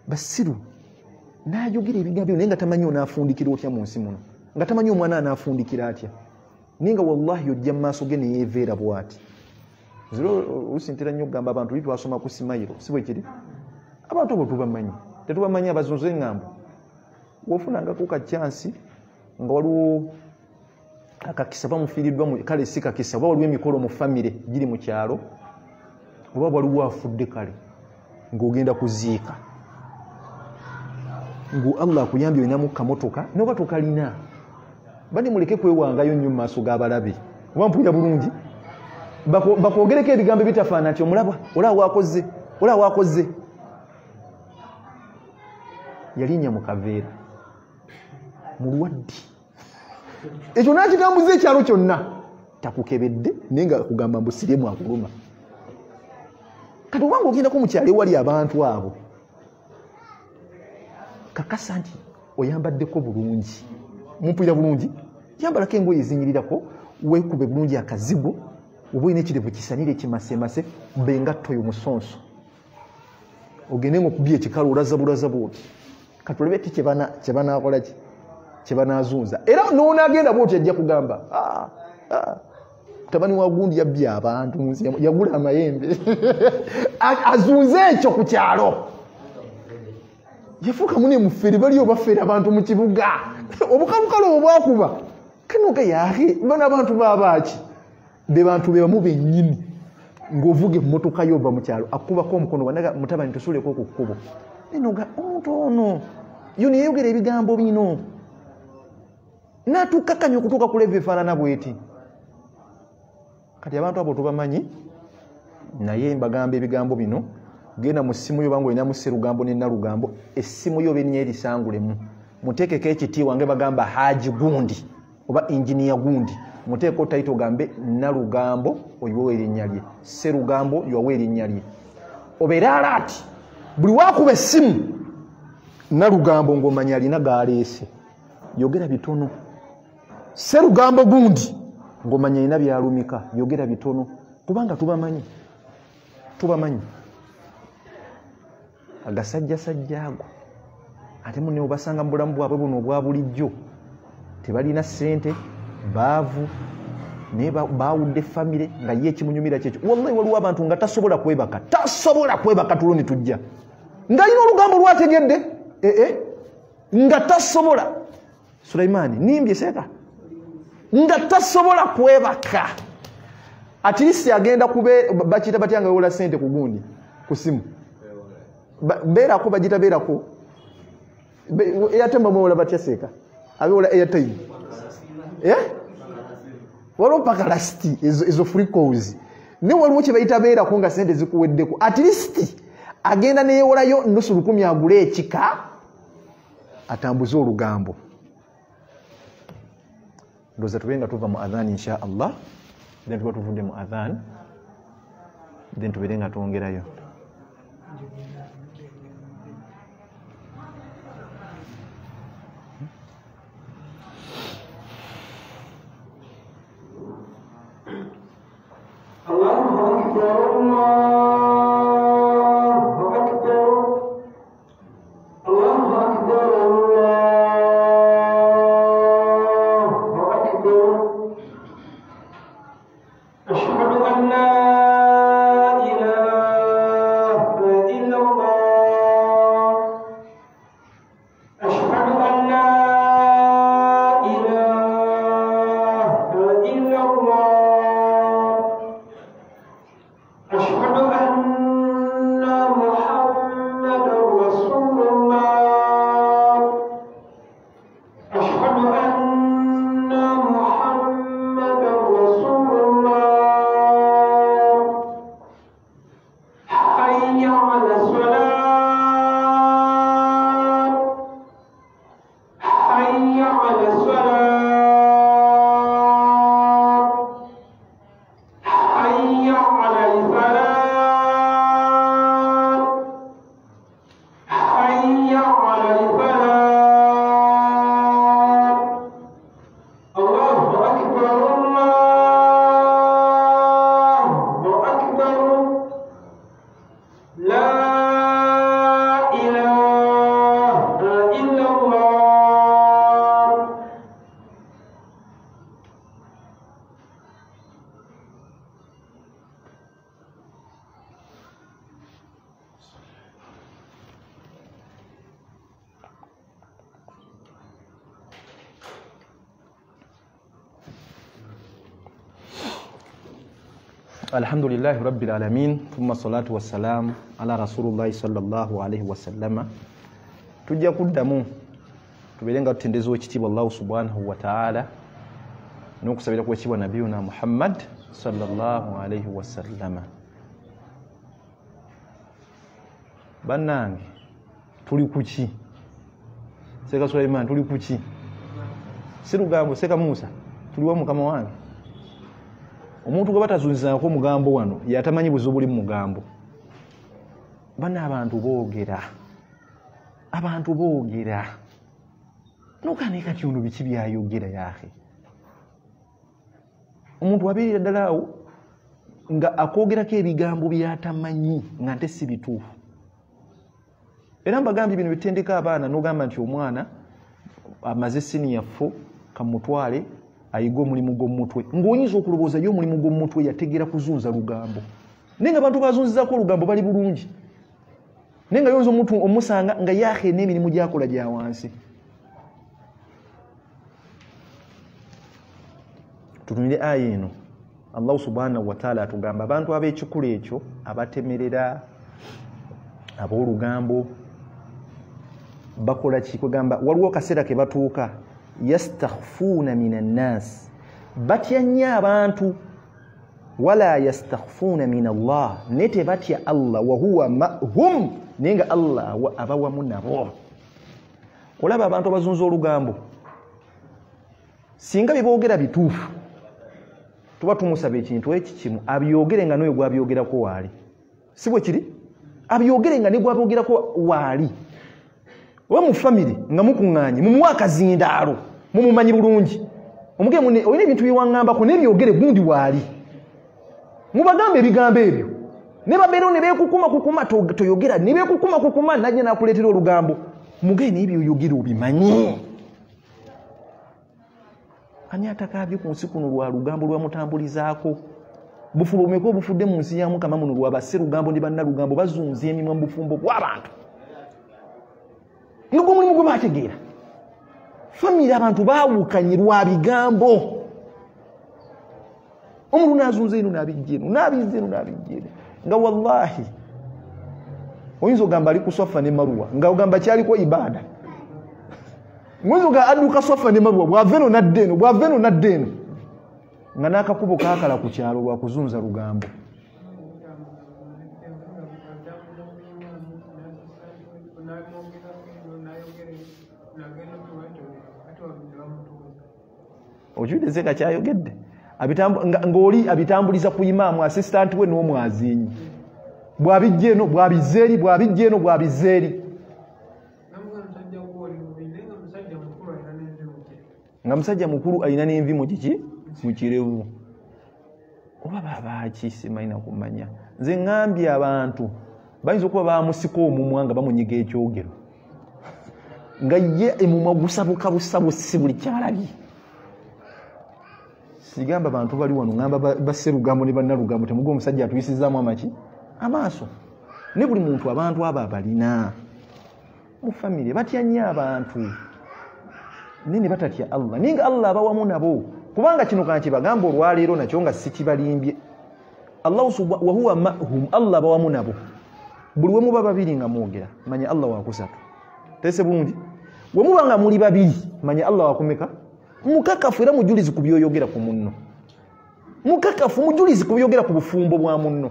basiru nayogera ebigambo naye nga tamanyi onaafundikira otya mu nsi muno? Nga tamanyi omwana anaafundikira atya? Naye nga wallahi ojja mu maaso ge neyeeveera bwati. Ziro olusi ntera nnyo okugamba abantu li twasoma ku simayiro. Si bwe kiri? Abantu abo tubamanyi. Tetubamanyi abazunzu eŋŋambo. Wofunangako kacyansi nga waliwo akakisa bamufiiriddwa mu- kale si kakisa oba waliwo emikolo mu famire giri mu kyalo oba waliwo afudde kale ng'ogenda kuziika. Ngu allah akuyambye olinamu kamotoka noba tokalina bani muleke kwewangayo nnyo mu maaso g'abalabe oba mpulira bulungi? Bakwogereko ebigambo ebitafaana nti omulaba olaba wakoze olaba wakoze yalinnya mu kaveera. Mulwaddi ekyo nakitambuza ekyalo kyonna. Takukebedde naye nga kugamba mbusiremu akuluma kati obanga ogendako mukyalo ewali abantu abo? Kakasa nti oyambaddeko bulungi. Mumpulira bulungi? Yambalako engoye ezinyirirako weekube bulungi akazigo oba olina ekirevu kisanire kimasemase bengatto oyo musonso. Ogende nga okubya ekikalo olaza bulaza bwoti kati olabe ti kyebanakolaki kyebanazunza era nonagenda bwoti ajja kugamba "Ah, ah, mutabani wa gundi yabbye abantu mu nsi yamu- yagula amayembe. Azunze ekyo ku kyalo. Yafuuka mune mufere baliyo bafere abantu mu kibuga. Obukalukale obwo bwakuba kanoga yahe bano abantu babaki be bantu bebamu bennyini. Ng'ovuga emmotoka yo ova mu kyalo akubako omukono banaga mutabani tosuleko ku kkubo. Enoga omuntu ono yo neyeyogera ebigambo bino. Natukkakanya okutuuka ku leva efaanana bweti kati abantu abo tubamanyi naye mbagamba ebigambo bino genda mu ssimu yo banga olinamu sserugambo nenalugambo essimu yo beninya erisangulemu muteekeko ekitiibwa nga bagamba haji gundi oba inginiya gundi. Muteeko taito gambe nalugambo oyiwewo erinnya lye. Sserugambo yowawe erinnya lye. Obeere alaati buli wakuba essimu nalugambo ng'omanya alina galeese. Yogera bitono. Sserugambo gundi ng'omanya alina byalumika? Yogera bitono. Kubanga tubamanyi. Tubamanyi. Agasajjasajja ago ate munne obasanga mu bulamu bwabwe buno obwa bulijjo tebalina ssente baavu naye ba- baawudde famire nga ye ekimunyumira kyekyo wallahi waliwo abantu nga tasobola kwebaka tasobola kwebaka tulo ne tujja. Ng'alina olugambo lwategedde ee nga tasobola. Sulaimaani nimbye seeka nga tasobola kwebaka. Atirisi agenda bakiyita batya nga wewola sente ku gundi ku simu? Beerako bagita beerako? Be- airtime bamuwola batya seeka abewola airtime? Eh? waliwo paka lasiti ezo, freecos ne waliwo kye bayita beerako nga sente zikuweddeko. At least agenda neyewolayo nusu lukumi agule ekika atambuze olugambo ndowooza tube nga tuva mu adhan insha allah then tuba tuvudde mu adhan then tubeere nga twongerayo الله أكبر الله Alhamdulillahi rabbil alamin thumma salatu wassalamu ala rasulillahi sallallahu alaihi wasallama tujja kuddamu tubeere nga tutendeza ekitiibwa allahu subhanahu wataala n'okusabira ku ekitiibwa nabiyuna muhammad sallallahu alaihi wasallama bannange tuli kuki seeka sulaiman tuli kuki si lugambo seeka musa tuliwa mukama wange omuntu gwe batazunzizako mugambo wano yatamanyi buzibu buli mu mugambo. Bana abantu boogera. Abantu boogera. Nokanika kati ono biki byayogera yahe omuntu wabeerera ddala awo nga akwogerako ebigambo byatamanyi nga nte si bituufu. Era mbagambye bino bitendeka abaana nogamba nti omwana amaze siniyafo kamutwale ayiga omulimu gw'omumutwe ng'oyinza okulowooza ye omulimu gw'omumutwe yategeera kuzunza lugambo. Naye nga abantu bazunzizako olugambo bali bulungi. Naye nga yonza omuntu omusanga nga yahe n'emirimu gyakola gya wansi. Tutumire aya eno. Allahu subhanahu wataala atugamba abantu ab'ekikulu ekyo abatemerera ab'olugambo bakola ki? Kwegamba waliwo akaseera ke batuuka yastakhfuuna min annaasi batya nnyo abantu wala yastakhfuuna min allah naye tebatya allah wahuwa mahum naye nga allah aba wamu nabo olaba abantu abazunza olugambo singa byeboogera bituufu tuba tumusaba ekintu eki kimu abyogere nga noyo gwabyogerako waali si bwe kiri abyogere nga ne gwabyogerako waali oba mu famire nga mukuŋŋaanye mumuwa akazindaalo mumumanyi bulungi. Omugee mune olina ebintu byewaŋŋambako naye byogere gundi waali. Mubagamba ebigambo ebyo. Ne babeerawo ne beekukuma kukuma to- toyogera ne beekukuma kukuma najja nakuleetera olugambo. Mugee naye byoyogere obimanyi. Ani atakabye ku nsi kuno lwa lugambo lwamutambulizaako bufubo bumeka obufudde mu nsi ya mukama muno lwabasse lugambo ne bannalugambo bazunza emimwa mu bufumbo bw'abantu nga gwe mulimu gwe bategeera famire abantu baawukanye lwa bigambo. Omuntu nazunza eno nabijja eno nabizza eno nabijja eno. Nga wallahi oyinza ogamba ali ku swafa ne maruwa nga ogamba kyaliko ibaada. Oyinza ogamba adduka swafa ne maruwa bwava eno nadda eno bwava eno nadda eno. Nga n'akakubo kakala ku kyalo lwa kuzunza lugambo okiwulirize nga kyayogedde. Abitambu- nga- ng'oli abitambuliza ku imaamu assistant we n'omwazinyi bwabijja eno bwabizza eri bwabijja eno bwabizza eri. Nga musajja mukulu alina n'envi mu kiki? Mu kirevu. Oba babaki simalina kumanya. Nze ŋŋambye abantu bayinza okuba bamusika omumwa nga bamunyiga ekyogero. Nga ye emumwa gusabukabusabusi buli kyalabye sigamba bantu bali wano ŋamba ba- basse lugambo ne bannalugambo temuga omusajja atuyisizaamu amaki? Amaaso. Ne buli muntu abantu abo abalina mu famire batya nnyo abantu. Naye ne batatya allah. Naye nga allah aba wamu nabo kubanga kino kankibagamba olwaleero nakyo nga sikibalimbye. Allahu subha- wahuwa mahum allah aba wamu nabo. Buli we muba babiri nga mwogera manya allah wakusatu tese bulungi? We muba nga muli babiri manya allah wakumeka mukakafu era mujulizi ku byoyogera ku munno. Mukakafu mujulizi ku byogera ku bufumbo bwa munno.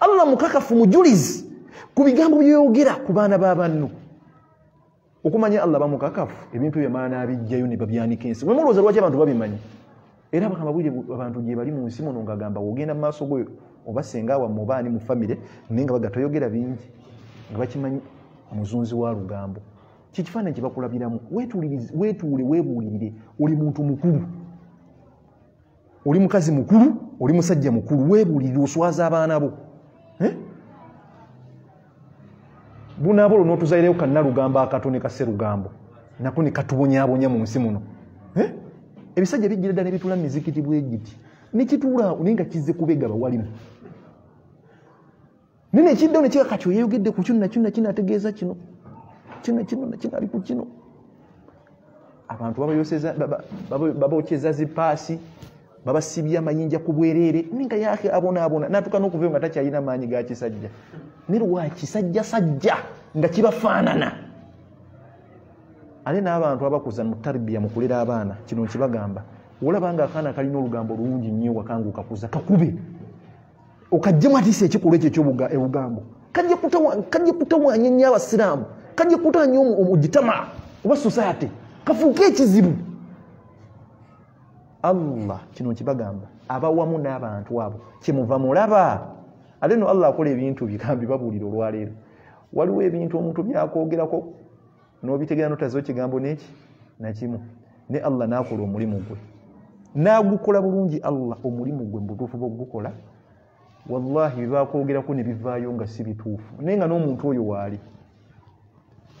Allah mukakafu mujulizi ku bigambo byeyogera ku baana b'abannu okumanya allah bamukakafu ebintu byamala n'abijjayo ne babyanika ensi. Mwemulowooza lwaki abantu babimanyi? Era bakamabwire abantu gye bali mu nsi muno ngagamba wogenda mu maaso gwe oba senga wamme oba ani mu famire naye nga baga toyogera bingi nga bakimanyi muzunzi wa lugambo kikifaananyi kye bakulabiramu wetuule weebuulirire. Oli muntu mukulu. Oli mukazi mukulu oli musajja mukulu. Weebuulirire oswaza abaana bo. Bunaaba olwo n'otuzaireyo kannalugambo akato ne kaserugambo nako ne katubonyabonya mu nsi muno. Ebisajja bijjira ddala ne bitula mu mizikiti bwegiti nekituula awo naye nga kizze kubega bawalimu naye nekiddawo nekikaka kyo yeyogedde ku kino nakino nakino ategeeza kino kino kino nakino ali ku kino abantu babayoseza baba- baba- babokyeza zipaasi babasibye amayinja ku bwereere naye nga yake abonaabona. Natuka n'okuvayo nga takyalina maanyi ga kisajja naye lwakisajja sajja nga kibafaanana ate n'abantu abakuza mu tarbiya mu kulera abaana kino nkibagamba olaba nga akaana kalina olugambo lulungi nnyo waka nga okakuza kakube. Okajjemu atiisa ekikolwa ekyo ekyobugambo kajja kutawanya nnyo abasiraamu kajja kutawanya ogitama oba society. Kafuuke ekizibu allah kino nkibagamba abawamu n'abantu abo kyemuva mulaba. Ate no allah akola ebintu bigambi babuulira olwaleero waliwo ebintu omuntu byakwogerako n'obitegera notazo ekigambo neki nakimu ne allah n'akola omulimu gwe. N'agukola bulungi allah omulimu gwe mubutuufu bwogukola wallahi byebakwogerako ne bivaayo nga si bituufu. Naye nga n'omuntu oyo waali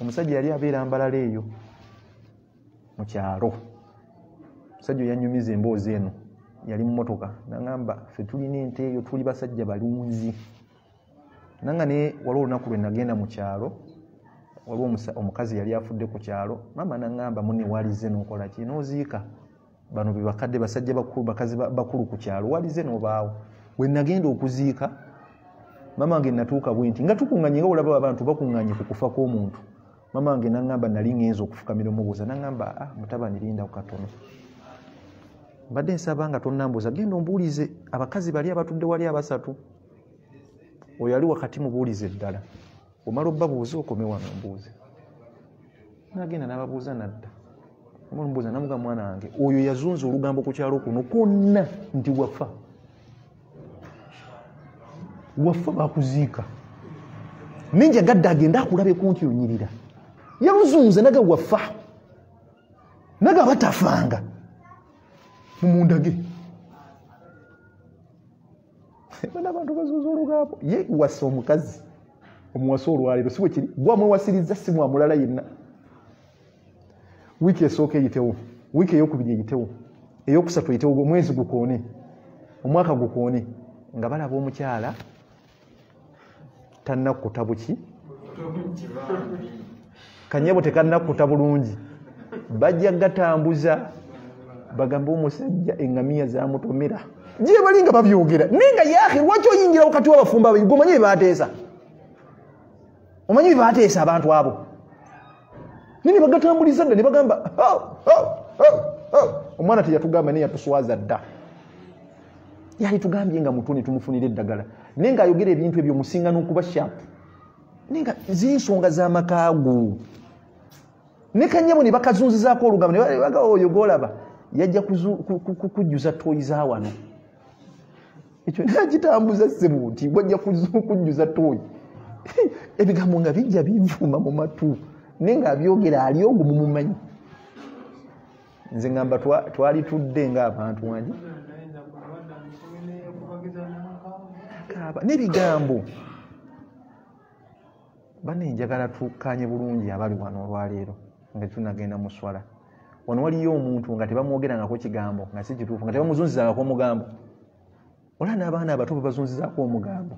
omusajja yali abeera mbalala eyo mu kyalo. Omusajja yanyumiza emboozi eno yali mu motoka naŋamba ffe tulina ente eyo tuli basajja balunzi. Nanga naye waliwo olunaku lwe nagenda mu kyalo waliwo omukazi yali afudde ku kyalo. Mama naŋamba munne walize nokola ki? Noziika? Bano be bakadde basajja bakazi ba- bakulu ku kyalo walize nobaawo. We nagenda okuziika mama wange natuuka bwe nti nga tukuŋŋanye nga olaba abantu bakuŋŋanye ku kufa kw'omuntu mama wange naŋŋamba nali ŋŋenza okufukamira omubuuza naŋŋamba ah, mutabani linda ku katono. Mbadde nsaba nga tonnambuuza genda ombuulize abakazi bali abatudde wali abasatu. Oyo ali wakati mubuulize ddala. Omala obbabuuza okome wano mbuuze. Nagenda nababuuza nadda. Mbuuza namuga mwana wange oyo yazunza olugambo ku kyalo kuno kwonna nti wafa. Wafa bakuziika ninja gadde agenda akulabe kunkyonyirira yaluzunza naga wafa. Naga batafanga. Mumundage. Bana abantu bazunza olugambo ye wasa omukazi. Omuwasa olwaleero. Si bwekiri gwamwewasiriza si mwamulala yenna. Wiiki esooka eyitewo. Wiiki eyokubiri eyitewo. Eyokusatu eyitewo. Omwezi gukoone. Omwaka gukoone. Nga balaba omukyala. Tannakuta buki kanyebo tekannakuta bulungi. Bajja gatambuza bagambe omusajja eŋŋamiya zamutomera gye bali nga babyogera. Naye nga yaahe lwaki oyingira wakati w'abafumba babiri gomanyi byebateesa omanyi byebateesa abantu abo? Ne bagatambuliza dda ne bagamba "Oh, oh, oh, oh." omwana teyatugamba naye yatuswaza dda. Yali tugambye nga mutu ne tumufunira eddagala. Naye ng'ayogera ebintu ebyo musinga n'okuba shapu naye nga zinsonga z'amakaago ne kanyabo ne bakazunzizaako olugambo ne baga oyo golaba yajja kujjuza tooyi za wano. Ekyo nakitambuza sebu nti wajja kujjuza tooyi ebigambo nga bijja bivuma mu matu naye ng'abyogera ali ogwo mumumanyi nze ngamba twa- twali tudde ng'abantu wangi. N'ebigambo banne njagala tukanye bulungi abali wano olwaleero nga tunagenda mu swala. Wano waliyo omuntu nga tebamwogerangako kigambo nga si kituufu nga tebamuzunzizangako omugambo. Olaba n'abaana abato bebazunzizaako omugambo.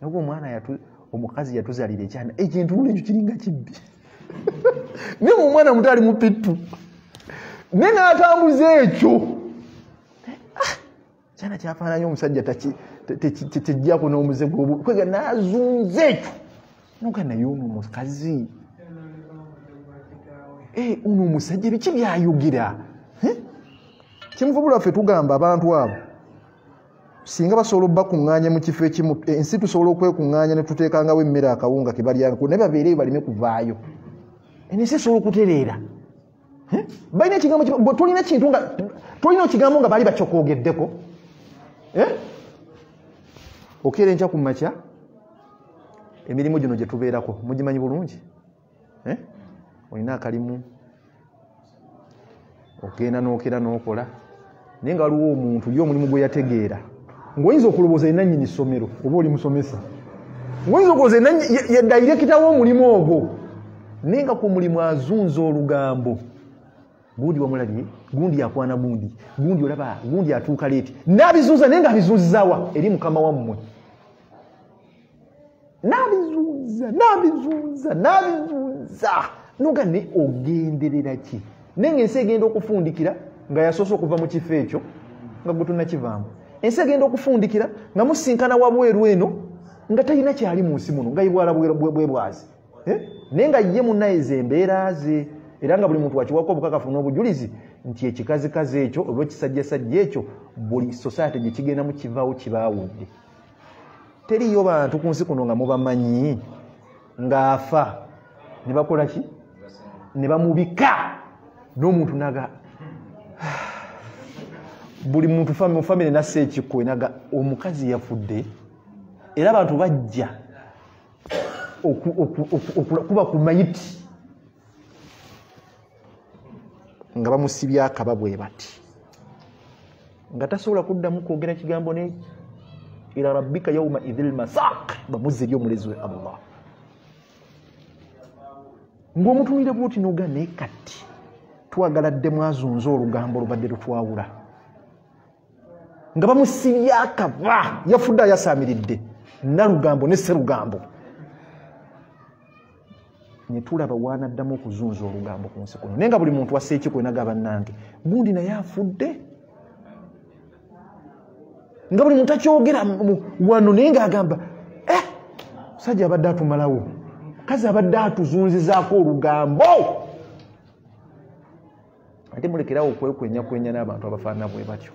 Nagwe omwana omukazi yatuzalira ekyana ekintu ekyo kiringa kibbi. Naye mu omwana muto ali mupittu naye n'atambuza ekyo. Kyana kyafaananya omusajja taki- te- te- te- tejjako n'omuze gwe kwega n'azunza ekyo. Noga naye ono omukazi ono omusajja biki byayogera Eh? kyemuva bulaffe tugamba abantu abo singa basobola obakuŋŋaanya mu kifo ekimu ensi tusobola okwekuŋŋaanya ne tuteekangawo emmere akawunga ke balyako naye babeereyo baleme kuvaayo ensi esobola okutereera Eh? balina ekigambo tolina kintu nga tolina ekigambo nga baali bakyokwogeddeko Eh? okeera enkya ku makya emirimu gino gye tubeerako mugimanyi bulungi Eh? Olina akalimu ogenda n'okera n'okola. Naye nga waliwo omuntu ye omulimu gwe yategeera. Ng'oyinza okulowooza ina nnyini ssomero oba oli musomesa? Ng'oyinza okulowooza ina nnyi- ye- ye dayirekita w'omulimu ogwo? Naye nga ku mulimu azunza olugambo. Gundi wamulabye gundi yakwana gundi gundi olaba gundi atuuka leeti n'abizunza naye nga abizunzizaawa eri mukama wammwe. N'abizunza n'abizunza n'abizunza noga ne ogenderera ki? Naye nga ensi egenda okufundikira nga yasoose okuva mu kifo ekyo nga gwe tunakivaamu. Ensi egenda okufundikira nga musinkana wabweru eno nga talina kyali mu nsi muno nga ibwala bwebwazi Eh? naye nga ye munnaye ze embeera ze era nga buli muntu wakiwako obukakafu n'obujulizi nti ekikazikazi ekyo oba ekisajjasajja ekyo buli society gye kigendamu kivaawo kibaawudde. Teriyo bantu ku nsi kuno nga mubamanyi ng'afa. Ne bakola ki ne bamubika n'omuntu naga. Buli muntu mu famire nassa ekikwe naga omukazi yafudde era abantu bajja kuba ku mayiti nga bamusibye akaba bwe bati. Nga tasobola kuddamu kwogera kigambo neki? Ila rabbika yauma idhi lmasaq bamuzza eri omulezi we allah ng'omutunire bwoti noga naye kati twagala dde mwazunza olugambo lubadde lutwawula. Nga bamusibye akaba yafudde ayasaamiridde. Nalugambo ne serugambo. Netulaba wanaddamu okuzunza olugambo ku nsi kuno. Naye nga buli muntu assa ekikwenaga bannange gundi naye afudde. Nga buli muntu akyogera wano naye ngaagamba eh, musajja abadde atumalawo kazi abadde atuzunzizaako olugambo. Ate mulekerawo okwekwenyakwenya n'abantu abafaanana bwe batyo.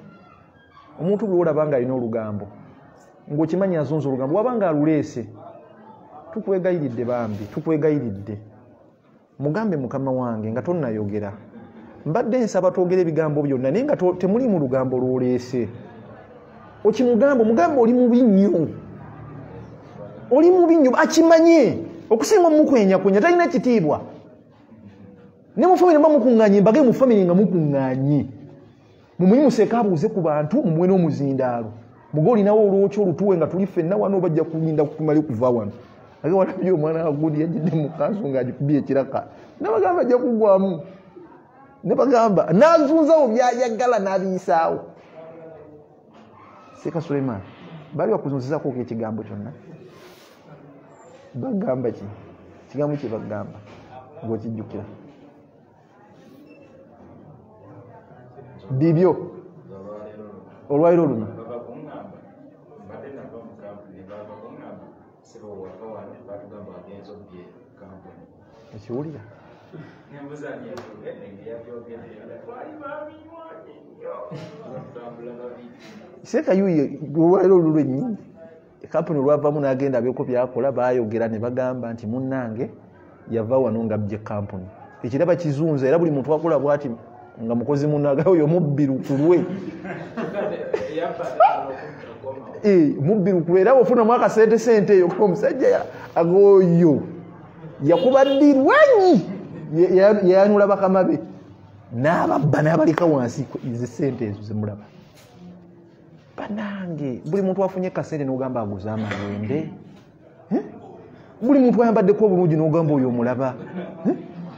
Omuntu bwe olaba nga alina olugambo ng'okimanyi azunza olugambo waba nga aluleese tukwegayiridde bambi tukwegayiridde mugambe mukama wange nga tonnayogera. Mbadde nsaba twogera ebigambo byonna naye nga temuli mu lugambo lwoleese. Okimugamba omugambe oli mubi nnyo. Oli mubi nnyo akimanye okusinga omukwenyakwenya talina kitiibwa. Ne mufamire mba mukuŋŋanye embaga mu famire nga mukuŋŋanye mumuyimuseeko abuuze ku bantu mumuwe n'omuzindaalo muge olinawo olwokyo olutuwe nga tuli ffenna wano bajja kulinda tumale kuva wano. Ate walabye omwana wagundi yajidde mu kanso ng'agikubye ekiraka. Nabagamba ajja kugwamu. Nebagamba nazunzawo byayagala n'abiyisaawo seeka suleiman bali bakuzunzizako ekigambo kyonna bagamba ki? Kigambo kye bagamba ngaokijjukira bibyo. Olwaliro luno. Ekiwulira. Seeka yuye olwaliro olu ekampuni olwavamu n'agenda abyeko byakola baayogera ne bagamba nti munnange yava wano nga bye kampuni. Ekiraba kizunza era buli muntu akola bwati nga mukozi munaga oyo mubbirukulwe. Eh, mubbirukulwe. Era wofunamu akasente sente eyo omusajja agooyo yakuba ddirwanyi yayanula bakama be. N'ababba n'abalika wansi ze sente ezo zemulaba banange buli muntu afunye kasente nogamba aguze amayembe buli muntu ayambaddeko obulungi nogamba oyo omulaba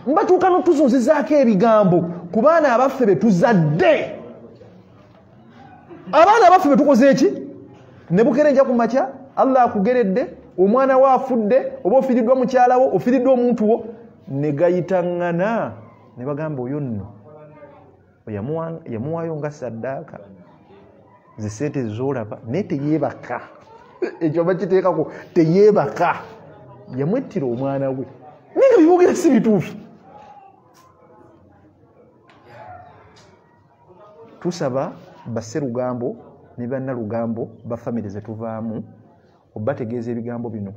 mbatuuka notuzunzizaako ebigambo ku baana abaffe betuzadde abaana abaffe betukoze eki? Ne bukerenja ku makya allah akugeredde omwana we afudde oba ofiriddwa mukyalawo ofiriddwa omuntu wo ne gayitaŋŋana ne bagamba oyo nno yamuwa- yamuwaayo nga saddaaka zisente zolaba naye teyeebaka ekyo bakiteekako teyeebaka yamwettira omwana we naye nga bibogera si bituufu. Tusaba basse lugambo ne bannalugambo ba famire zetuvaamu obategeeza ebigambo bino.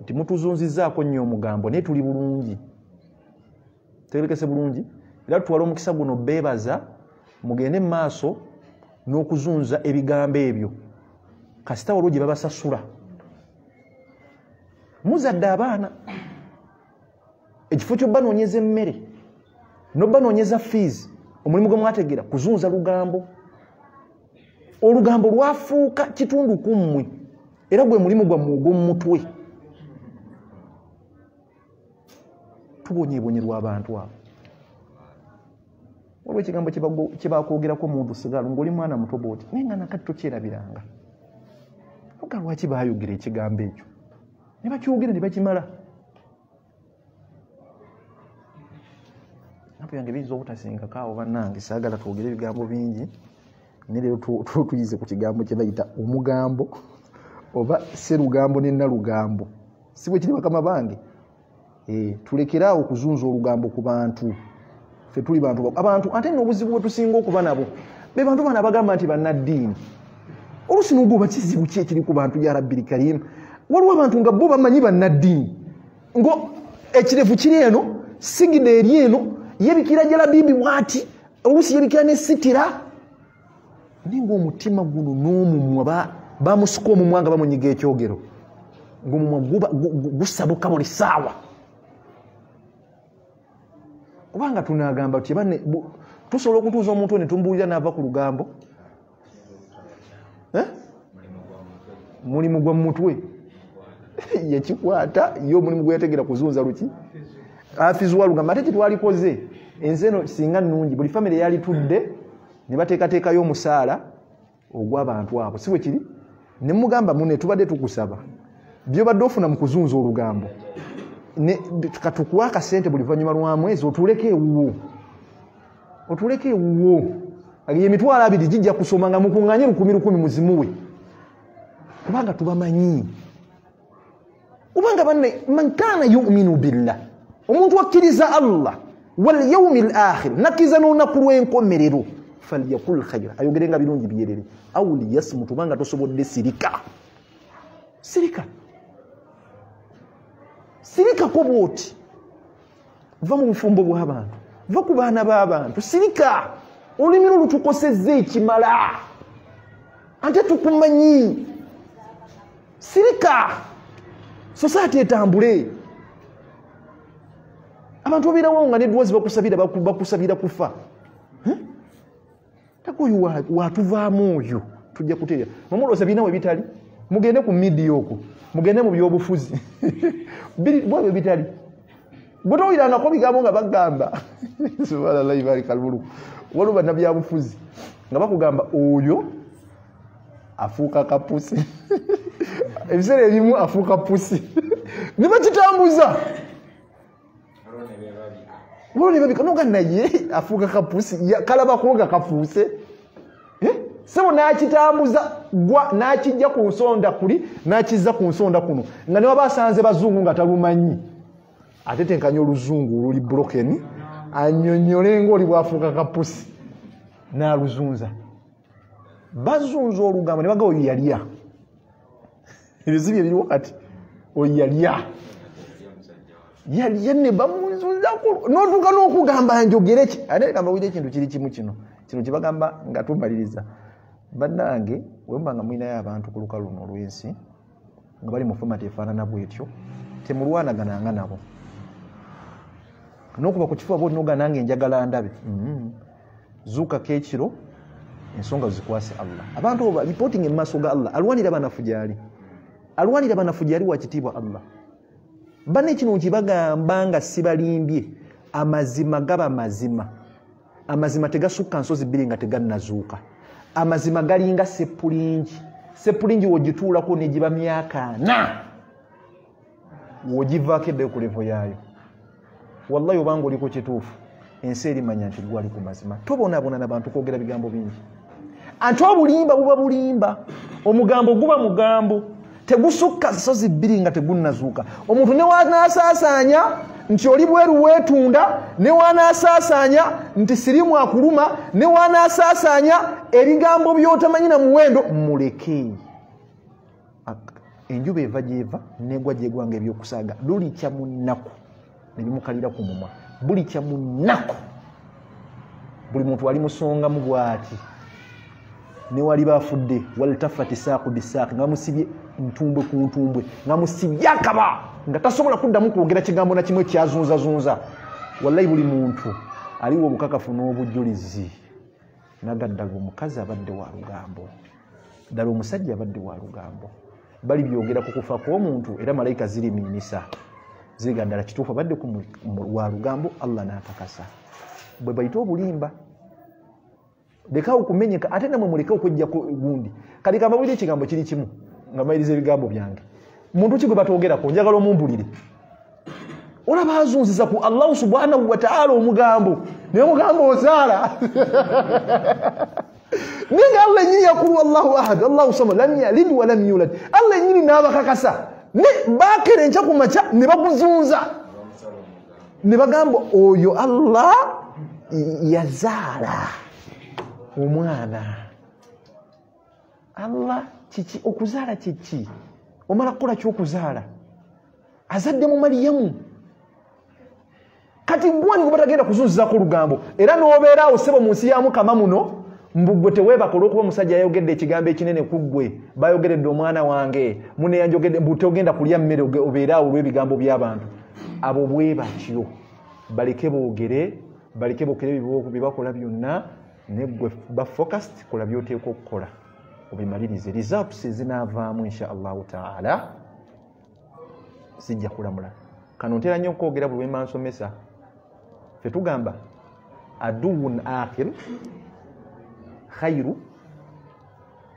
Nti mutuzunzizaako nnyo omugambo naye tuli bulungi. Tegerekese bulungi? Era tutwala omukisa guno beebaza mugende mu maaso n'okuzunza ebigambo ebyo. Kasita olwo gye babasasula. Muzadde abaana ekifo kyobanoonyeza emmere nobanoonyeza fees omulimu gwe mwategeera kuzunza lugambo. Olugambo lwafuuka kitundu ku mmwe era gwe mulimu gwammwe ogw'omu mutwe. Tubonyebonyerwa abantu abo waliwo ekigambo kyebakwogerako muntu sigalo ngaoli mwana muto bwoti naye nga nakati tokyerabiranga. Oga lwaki bayogera ekigambo ekyo? Ne bakyogera ne bakimala. Napo yange biyinza obutasingakaawo bannange saagala twogere ebigambo bingi naye leero tu- tu- tuyize ku kigambo kye bayita omugambo oba serugambo ne nalugambo si bwe kiri bakama bange? Eh, tulekeraawo okuzunza olugambo ku bantu ffe tuli bantu ba- abantu ate n'obuzibu bwe tusinga okuba nabo be bantu bano abagamba nti bannaddiini. Oluusi nogoba kizibu ki ekiri ku bantu ya rabbiri karimu waliwo abantu nga bo bamanyi bannaddiini. Ngo ekirevu kiri eno sigida eri eno yebikira jala bibi bwati oluusi yebikira nesitira naye ngaomutima guno n'omumwa ba- bamusika omumwa nga bamunyiga ekyogero ngaomumwa gusabuka buli saawa kubanga tunagamba tusobola okutuuza omuntu ne tumubuulira naava ku lugambo? Eh? mulimu gwa mutwe. Yekikwata ye omulimu gweyategera kuzunza luki? Afizwa lugambo ate titwalikoze ensi eno singa nungi buli famire yalitudde ne bateekateekayo omusaala ogw'abantu abo. Si bwe kiri? Ne mugamba mune tubadde tukusaba. Byobadde ofuna mu kuzunza olugambo katukuwa akasente buli luvannyuma lwa mwezi otuleko ewuwo. Otuleko ewuwo. Emitwalo abiri gijja kusoma nga mukuŋŋanye lukumi lukumi muzimuwe kubanga tubamanyi. Kubanga banne man kana yuminu billah omuntu akkiriza allah walyaumi lakhir nakkiriza n'olunaku lw'enkomerero falyakul khaira ayogerenga birungi byerere au liyasmut kubanga tosobodde sirika. Sirika sirikako bwoti va mu bufumbo bw'abantu va ku baana b'abantu sirika olulimi lwo lutukosezza ekimala. Ate tukumanyi. Sirika sosaati etambule. Abantu babeerawo nga nedwazi bakusabira baku- bakusabira kufa. Tako oyo wa- watuvaamu oyo tujja kuteera mamulooza birina we bitali? Mugende ku midiya okwo mugende mu byobufuzi. Bwebyo bitali. Bwe towulirangako bigambo nga bagamba subhanallahi barika lmuluku waliwo bannabyabufuzi nga bakugamba oyo afuuka kapusi ebiseera ebimu afuuka pusi ne bakitambuza. Olwo ne beebabika waliwo ne babika noga naye afuuka kapusi kalabako nga kafuuse Sebo nakitambuza gwa nakijja ku nsonda kuli nakizza ku nsonda kuno. Nga niwaba asanze bazungu nga talumanyi. Ate tenkanya oluzungu oluli broken anyonyole ngaoli bwafuuka kapusi naluzunza. Bazunza olugambo ne baga oyo yalya ebizibu ebiriwo kati oyo yalya yalya ne bamunzuzako notuuka n'okugamba njogere ki? Ate gamba wire ekintu kiri kimu kino. Kino kyebagamba nga tumaliriza bannange wemuba nga mulinayo abantu ku luka luno olw'ensi nga bali mu fomati efaanana bwetyo temulwanagananga nabo. Nokuba ku kifuba bonoga nange njagala ndabe Mm. zuukako ekiro ensonga zikwase allah. Abantu abo reporting emaaso ga allah alwanira banafu gyali. Alwanira banafu gyali wakitiibwa allah. Banne kino nkibagamba nga sibalimbye amazima gaba mazima. Amazima tegasukka nsozi bbiri nga tegannazuuka amazima galinga sepulingi. Sepulingi wogituulako negiba myaka ana. Wogivaako eddayo ku levo yaayo. Wallahi obanga oli ku kituufu ensi erimanya nti gwali ku mazima. Tobonaabona nabantu kwogera bigambo bingi. Ate obulimba buba bulimba. Omugambo guba mugambo. Tegusukka sozi bbiri nga tegunnazuuka. Omuntu newanasaasaanya nti oli bweru weetunda newanasaasaanya nti sirimu akuluma newanasaasaanya ebigambo byotamanyi na muwendo muleke enjuba eva gyeva negwa gyegwanga ebyokusaaga lulikya mu nnaku nebimukalira ku mumwa. Bulikya mu nnaku buli muntu wali musongamu bwati. Newali bafudde waltafati saaku bisaaki nga musibye ntumbwe ku ntumbwe nga musibye akaba nga tasobola kuddamu kwogera kigambo na kimu ekyazunzazunza wallahi buli muntu aliwo obukakafu n'obujulizi naga ddala omukazi abadde wa lugambo. Ddala omusajja abadde wa lugambo. Bali byogera ku kufa kw'omuntu era malayika zirimiinisa. Ziriga ddala kituufu abadde wa lugambo allah n'akakasa bwe bayita obulimba lekawo kumenyeka ate namwe muleke okujjako gundi. Kati kambabulire ekigambo kiri kimu nga mayiriza ebigambo byange muntu ki gwe batogerako njagala omumbulire? Olaba azunziza ku allahu subhanahu wataala omugambo. Naye omugambo ozaala. Naye nga allah enyini yakulu allahu ahad allahu samad lam yalid walam yulad. Allah enyini n'abakakasa. Ne bakera enkya ku makya ne omugambo ne bagamba oyo allah yazaala omwana. Allah kiki okuzaala kiki omala kukola kyokuzaala azadde mu mariyamu kati gwani gwe batagenda kuzunzizako olugambo era n'obeera awo sebo mu nsi ya mukama muno mbugwe teweebaka olwokuba omusajja yayogedde ekigambo ekinene ku ggwe. Bayogeredde omwana wange muneyanjogedde mbu togenda kulya mmere obeere awo olw'ebigambo by'abantu abo bwe batyo baleke boogere baleke bookere ebibo- bye bakola byonna neggwe bafocused kola byoteeka okukola obimalirize results ezinaavaamu insha allahu taala. Sijja kulamula. Kano ntera nnyo okwogera buli lwemba nsomesa fe tugamba aduwun akhir khairu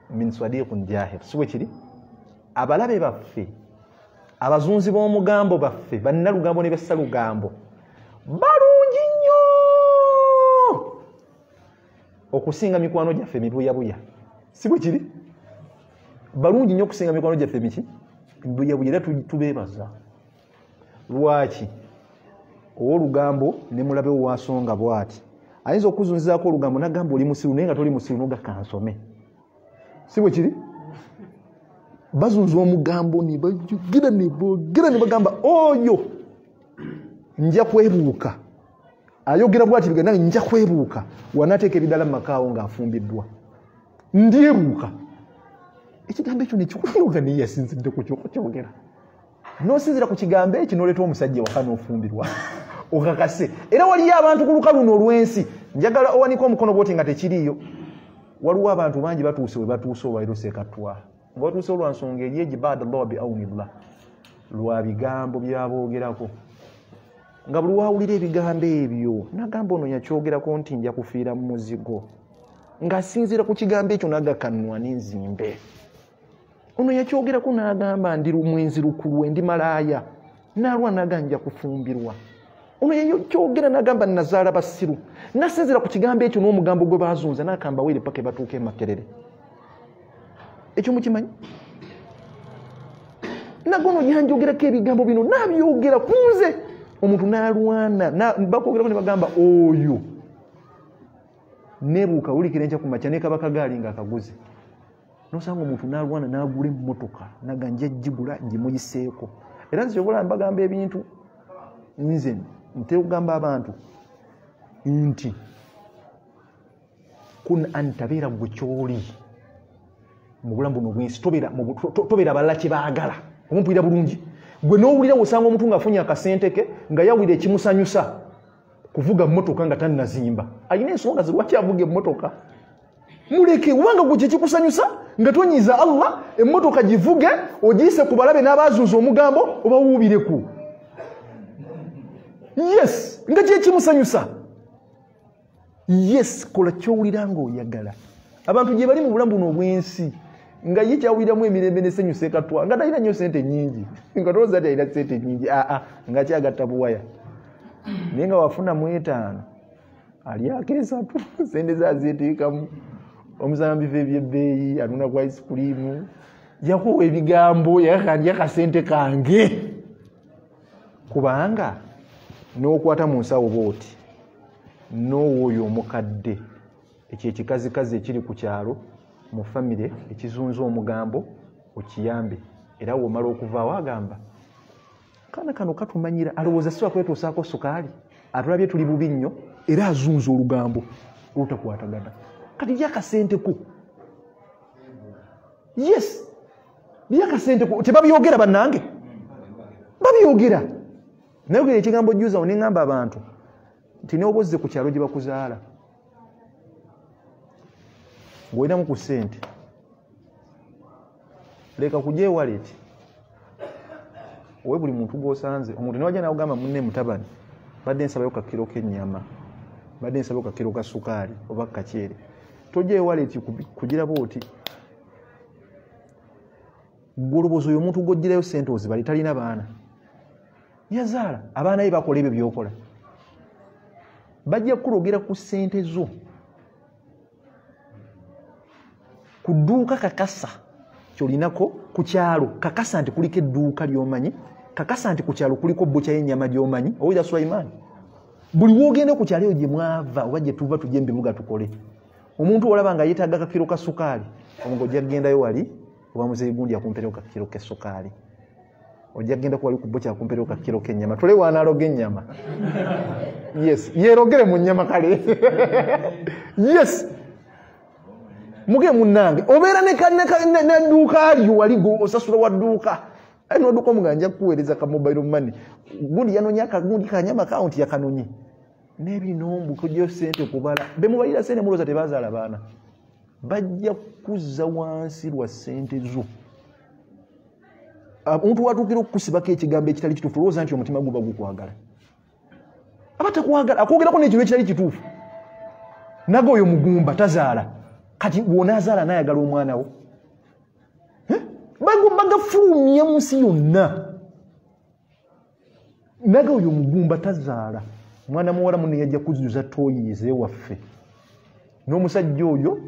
min sadiqun jahir siwe kiri? Abalabe baffe abazunzi b'omugambo baffe bannalugambo ne bessalugambo balungi nnyo okusinga mikwano gyaffe mibuyabuya si bwe kiri balungi nnyo okusinga mikwano gyaffe miki mibuyabuya era tu- tubeebaza. Lwaki? Owolugambo ne mulabe owasonga bwati. Ayinza okuzunzizaako olugambo nagamba oli musiru naye nga toli musiru nogakansome si bwe kiri bazunza omugambo ne bajogera ne boogera ne bagamba oyo nja kwebuuka. Ayogera bwati biga nange nja kwebuuka. Wanaateeka ebidala mu makaawo ng'afumbiddwa ndyebuuka ekigambo ekyo nekikuyoga naye yasinzidde ku kyokyogera nosinzira ku kigambo ekyo noleeta omusajja waka nofumbirwa okakase era waliyo abantu ku luka luno olw'ensi njagala owanika omukono bwoti nga tekiriiyo. Waliwo abantu bangi batuuse we batuuse olwairusekatwa nga batuuse olwansonga eri egi bada llah biaunillah lwa bigambo byaboogerako nga buli wawulira ebigambo ebyo nagamba ono yakyogerako nti nja kufiira mu muzigo ng'asinziira ku kigambo ekyo nagakanwa n'enzimbe. Ono yakyogerako n'agamba ndi mwenzi lukulwe ndi malaaya naalwa naga nja kufumbirwa. Ono yakyogera n'agamba nazaala basiru nasinzira ku kigambo ekyo n'omugambo gwe bazunza n'akamba weere paka ebatuuka emakerere ekyo mukimanyi? Nagono yanjogerako ebigambo bino nabyogera kunze omuntu n'alwana na- bakwogerako ne bagamba oyo nebuuka wulikira enkya ku makya nekabaka gaali ngaakaguze nosanga omuntu n'alwana n'agula emmotoka naga nja gigula ngimuyiseeko era nze kyobola mbagamba ebintu nze ntera okugamba abantu nti kun antabeera gwe kyoli mu bulamu buno bwensi tobeera abalala kye baagala omumpulira bulungi. Gwe n'owulira wosanga omuntu ng'afunye akasente ke nga yawulira ekimusanyusa kuvuga mmotoka nga tannazimba alina ensonga ze lwaki avuga emmotoka? Muleke kubanga gwe kyekikusanyusa nga tonyiza allah emmotoka givuge ogiyise ku balabe n'abazunza omugambo obawuubireku yes nga kyekimusanyusa yes kola kyowulira ngaoyagala abantu gye bali mu bulamu buno obwensi nga ye kyawuliramu emirembe nesenyusa ekatwa nga talina nnyo sente nyingi nga tolooza ti alina sente nyingi aa nga kyagatta buwaya naye nga wafuna mu etaano alyako esatu sente zazeteekamu omusana bifa ebyebbeeyi atunda ku ice cream yakuwa ebigambo yakakandya kasente kange. Kubanga n'okwata mu nsawo bwoti n'owa oyo omukadde ekyo ekikazikazi ekiri ku kyalo mu famire ekizunza omugambo okiyambe. Era womala okuvaawo agamba kaana kano katumanyira alowooza siba kwetuusaako sukaali? Atulabye tuli bubi nnyo. Era azunza olugambo. Olutakwatagana kati lyakasenteko yes. Lyakasenteko tebabyogera bannange? Babyogera. Nayogera ekigambo juzawo neŋŋamba abantu nti noba ozze ku kyalo gye bakuzaala. Ng'olinamu ku ssente. Leka kujja ewaleti owe buli muntu gwosanze. Omuntu niwajja nawogamba munne mutabani badde nsabayo kakiro kenyama badde nsabayo kakiro ka sukaali oba kaceere tojja ewaleti kugiraba oti gwolobozi oyo omuntu gwogirayo sente ozibali talina baana. Yazaala abaana be bakola ebyo byokola. Bajja kukulogera ku sente zo ku dduuka kakasa kyolinako ku kyalo kakasa nti kuliko edduuka lyomanyi kakasa nti ku kyalo kuliko bukya yenyama gyomanyi owira sulaimaani buli wogenda ku kyalo eyo gye mwava oba gye tuva tujje mubibuga tukole. Omuntu olaba nga yeetaaga kakiro ka sukaali omugo ojja kugendayo wali oba muzeeyi gundi akumperewo kakiro kesukaali ojja kugendako wali ku bukya akumperewo kakiro kenyama tole wanaaloga ennyama. Yes yerogere mu nnyama kale. Yes. Muge munange obeera nedduuka lyo wali osasula wa dduuka aye nodduka omuganga nja kukuweereza ka mobile money? Gundi yanonya akagundi kanyama kaunti yakanonye n'ebinombu kujjayo sente kubala. Bemubalira sente mulooza tebazaala baana bajja kuzza wansi lwa sente zo. Omuntu watuukira okukusibako ekigambo ekitali kituufu olowooza nti omutima guba gukwagala. Aba takwagala akwogerako nekintu ekitali kituufu. Naga oyo mugumba tazaala. Kati wonaazaala nayagala omwana wo bagafulumya mu nsi yonna. Naga oyo mugumba tazaala. Mwana muwala muno yajja kuzuza toyize waffe. N'omusajja oyo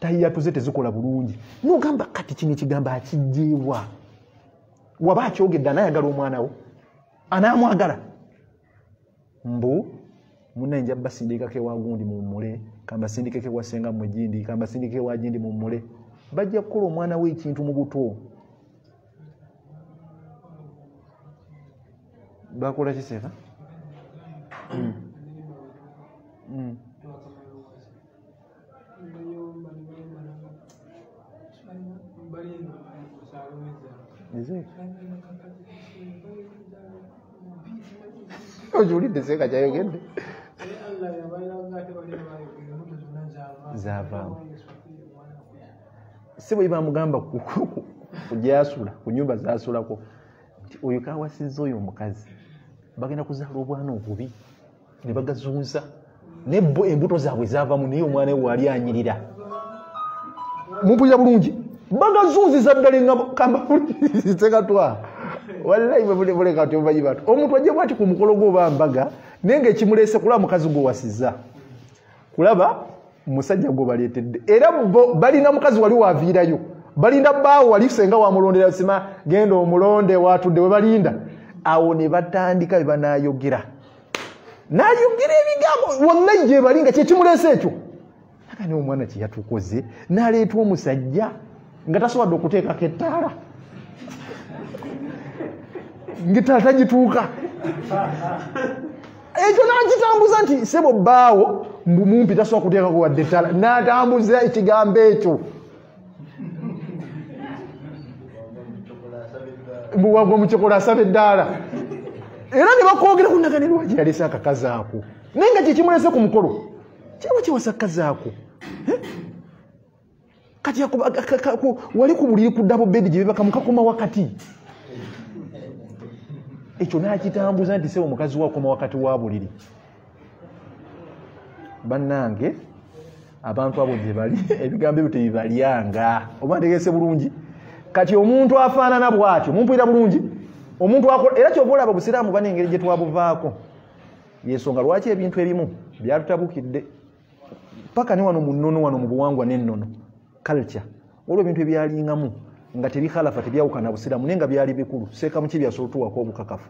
tayatuze tezikola bulungi. Nogamba kati kino ekigambo akijjeewa waba akyogedde anayagala omwana wo? Anaamwagala? Mbu munaye nja basindikako ewagundi mummule kambasindikeko ewasenga mwegindi kambasindikeko ewagindi mummule bajja kukola omwana we ekintu mu buto. Bakola kiseeka. Nze. okiwulidde seeka kyayogedde zavaamu si bwe bamugamba kugyasula ku nyumba zasulako nti oyo kawasizza oyo omukazi bagenda kuzaala obwana obubi ne bagazunza nebbo embuto zaabwe zaavamu naye omwana we wali anyirira. Mumpulira bulungi? Bagazunziza ddala engakambasekatwa wallahi bwebuleka ti omubanyi batu. Omuntu ajja bwati ku mukolo gwoba mbaga naye ngaekimulese kulaba mukazi gwe wasiza kulaba musajja gwe baleetedde. Era bo balina mukazi wali waviirayo. Balinda bbaawo wali senga wamulondera sima genda omulonde watudde we balinda. Awo ne batandika be banayogera nayogera ebigambo wonna gye bali nga kyekimulese ekyo. Aga naye omwana kyeyatukoze naleeta omusajja nga tasobodde okuteekako ettaala. Ngaettaala tagituuka ekyo nakitambuza nti sebo bbaawo mumpi tasobola kuteekako wadde ettaala natambuza ekigambo ekyo. Mbuwagwa mukikola asaba eddaala. Era ne bakwogera kunaganirwaki yalese akakazi ako. Naye nga kyekimulese ku mukolo kiraba kiwasa kakazi ako? Kati wali ku buliri ku dabo bedi gyebebaka mukakoma wakati ekyo nakitambuza nti sebo omukazi wakoma wakati wa buliri. Bannange abantu abo gye bali ebigambo ebyo tebibalyanga. Oba ntegese bulungi? Kati omuntu afaanana bwatyo mumpulira bulungi? Omuntu era kyoba olaba busiraamu bana engeri gye twabuvaako. Yensonga lwaki ebintu ebimu byatutabukidde paka ne wano mu nnono wano mu buwangwa n'ennono. Culture. Olwo ebintu ebyalingamu nga tebikhalafa tebyawukana busiramu naye nga byali bikulu. Seeka muki byasotuwako obukakafu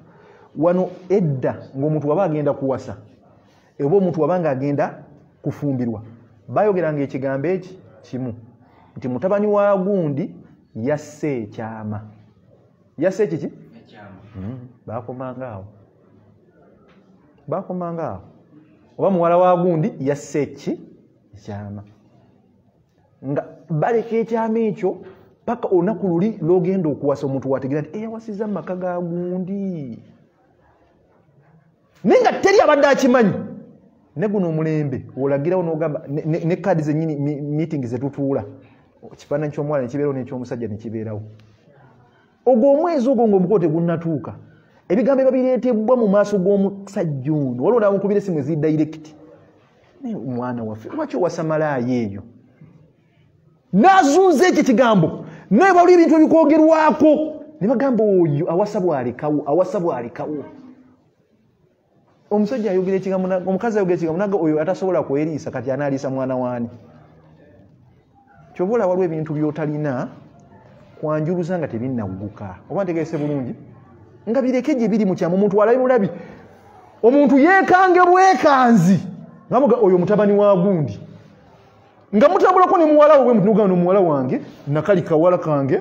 wano edda ng'omuntu waba agenda kuwasa oba omuntu waba nga agenda kufumbirwa bayogeranga ekigambo eki kimu nti mutabani wa gundi yasse ekyama. Yasse ekiki? Mm, bakomanga awo. Bakomanga awo. Oba muwala wa gundi yasse ki? Ekyama. Nga baleka ekyama ekyo paka olunaku luli logenda okuwasa omuntu wategera nti eyawasiza mu maka ga gundi. Naye nga teri abadde akimanyi. Ne guno omulembe olagirawo nogamba ne- kaadi zenyini meeting zetutuula ekifaananyi ky'omuwala nekibeerawo n'ekyomusajja nekibeerawo ogwo omwezi ogwo ngaomukolo tegunnatuuka ebigambo ebiba bireetebwa mu maaso g'omusajja ono. Waliwo namukubira esimu ezi direct naye omwana waffe lwaki owasa malaayo eyo? N'azunza ekyo kigambo naye bawulira ebintu ebikwogerwako ne bagamba oyo awasa bwalekawo awasa bwalekawo omusajja ayogera ekigambo omukazi ayogera ekigambo naga oyo atasobola kweriisa kati anaaliisa mwana waani. Kyova olaba waliwo ebintu byotalina kwanjuluza nga tebinnagguka oba ntegeese bulungi? Nga bireke gye biri mu kyama omuntu alabi bulabi omuntu yeekange bwekanzi nga muga oyo mutabani wa gundi nga mutambulako ne muwala we mutunuga no muwala wange nakali kawala kange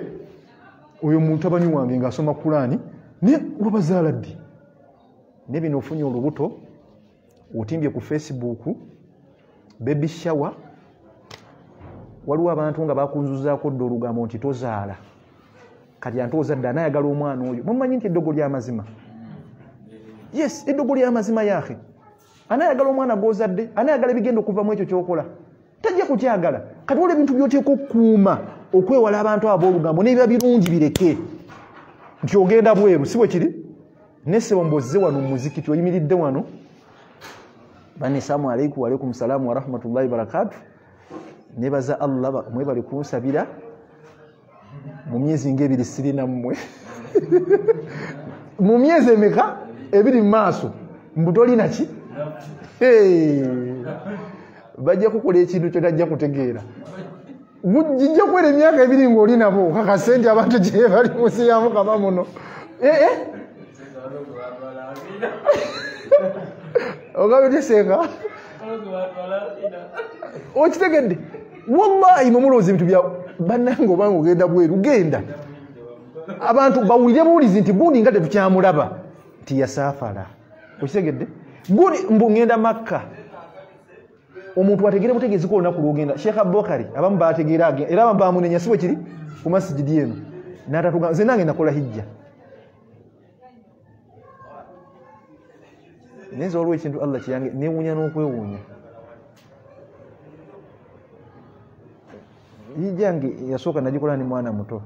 oyo mutabani wange ng'asoma kulaani ne wabazaala ddi? Ne bino ofunye olubuto otimbye ku facebook baby shower. Waliwo abantu nga bakunzuzaako dda olugambo nti tozaala. Kati ante ozadde anayagala omwana oyo mumanyi nti eddogo lyamazima yes eddogo lyamazima yaahe anayagala omwana gwozadde anayagala ebigenda okuva mu ekyo kyokola tajja kukyagala. Kati waliwo ebintu byoteeka okukuuma okwewala abantu abo aboolugambo nebiba birungi bireke. Nti ogenda bweru si bwe kiri? Nesebo mbozze wano mumuzikiti oyimiridde wano. Bane salaamu aleikum waleikum salaamu warahmatullahi barakatu nebaza allah ba- mwebali kunsabira mu myezi ngaebiri sirina mmwe mu myezi emeka? Ebiri mu maaso? Mbutolina ki? Hey! Bajja kukola ekintu kyotajja kutegeera. Gijja kuwera emyaka ebiri ngaoli nabo kakase nti abantu gye bali munsi ya mukama muno. Eh, eh? ogabe teseeka? Okitegedde? Wallahi nomulowooza ebintu bya bannange obanga ogenda bweru genda. Abantu bawulire buwulizi nti gundi nga tetukyamulaba. Nti yasaafala. Okitegedde? Gundi mbu ngenda makka omuntu ategere mutegezi ko olunaku lwogenda. Sheekh abubakari abamu bategeera era abamu bamunenya si kiri? Ku masigidi eno. Natatuga nze nange nakola hijja. Naye waliwo ekintu allah kiyange newuunya n'okwewuunya. Hijja yange yasooka nagikola ni mwana muto.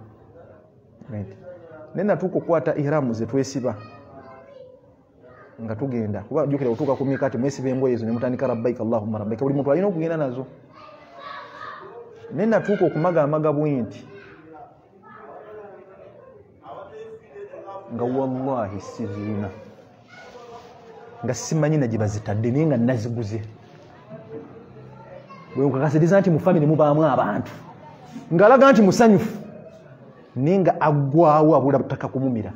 Naye natuuka okukwata ihramu zetwesiba nga tugenda. Kuba jukira otuuka ku mikati mwesiba engoye ezo nemutandika rabbaika allahumma rabbaika buli muntu alina okugenda nazo. Naye natuuka okumaga amaga bwenti. Nga wallahi sizirina nga simanyi na gye bazitadde naye nga naziguze. Bwekakasiriza nti mu famire mubaamu abantu. Ng'alaga nti musanyufu. Naye nga aggwawo abula butaka kumumira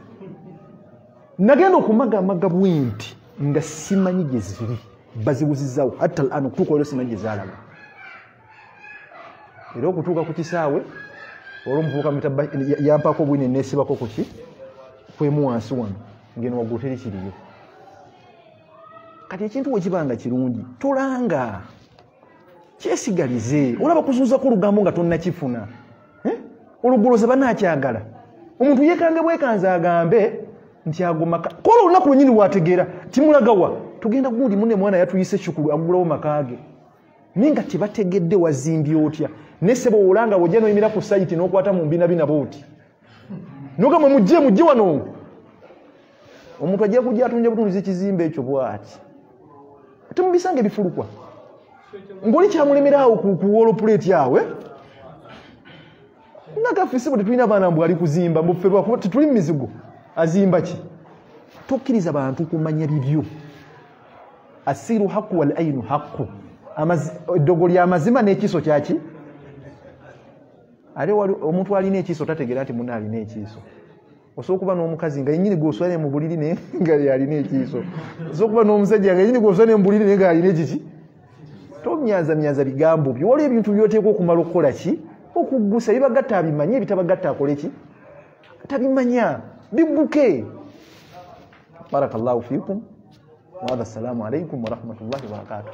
nagenda okumaga amaga bwenti nga simanyi gye ziri bazibuzizaawo hatta al an okutuuka olwo simanyi gye zaalaga era okutuuka ku kisaawe olwomuvubuka mitaba- ya- yampaako bwine nesibako kuki kwemu wansi wano ngeno waggulu teri kiriyo. Kati ekintu wekibanga kirungi tolanga. Kyesigalize olaba kuzuuzako olugambo nga tonnakifuna. Eh? olugoloza banakyagala omuntu yekange bwekanze agambe nti agomaka kola olunaku lwenyini wategeera timulagawa. Tugenda gundi mune mwana yatuyise kikulu agulawo makage naye nga tebategedde wazimbye otya? Neseba olanga wojja noyimira ku sayiti nokwata mu mbinabina booti nogamba mujje mujje wano. Omuntu ajja kujja atunja butunduzi ekizimbe ekyo bwati? Ate mubisanga ebifulukwa ngaoli kyamulemeraawo ku wolopuleeti awe? Nagaffe bwe tetulina baana mbwe ali kuzimba mbufe lwakuba tetuli mu mizigo azimba ki? Tokkiriza bantu kumanya bibyo. Asiru haku wal ainu haku Amazi- eddogo lya mazima n'ekiso kyaki ate omuntu alina ekiiso tategeera nti muna alina ekiiso. Osobola okuba n'omukazi nga yenyini gwoswale mu buliri naye nga yalina ekiiso. Osobola okuba n'omusajja nga yenyini gwoswale mu buliri naye nga alina ekiki? Tomyanzamyanza bigambo byo. Waliwo ebintu byoteekwa okumala okukola ki? Okuggusa bibagatta abimanye ebitabagatta akole ki? Tabimanya ببوكيه بارك الله فيكم. وهذا السلام عليكم ورحمة الله وبركاته.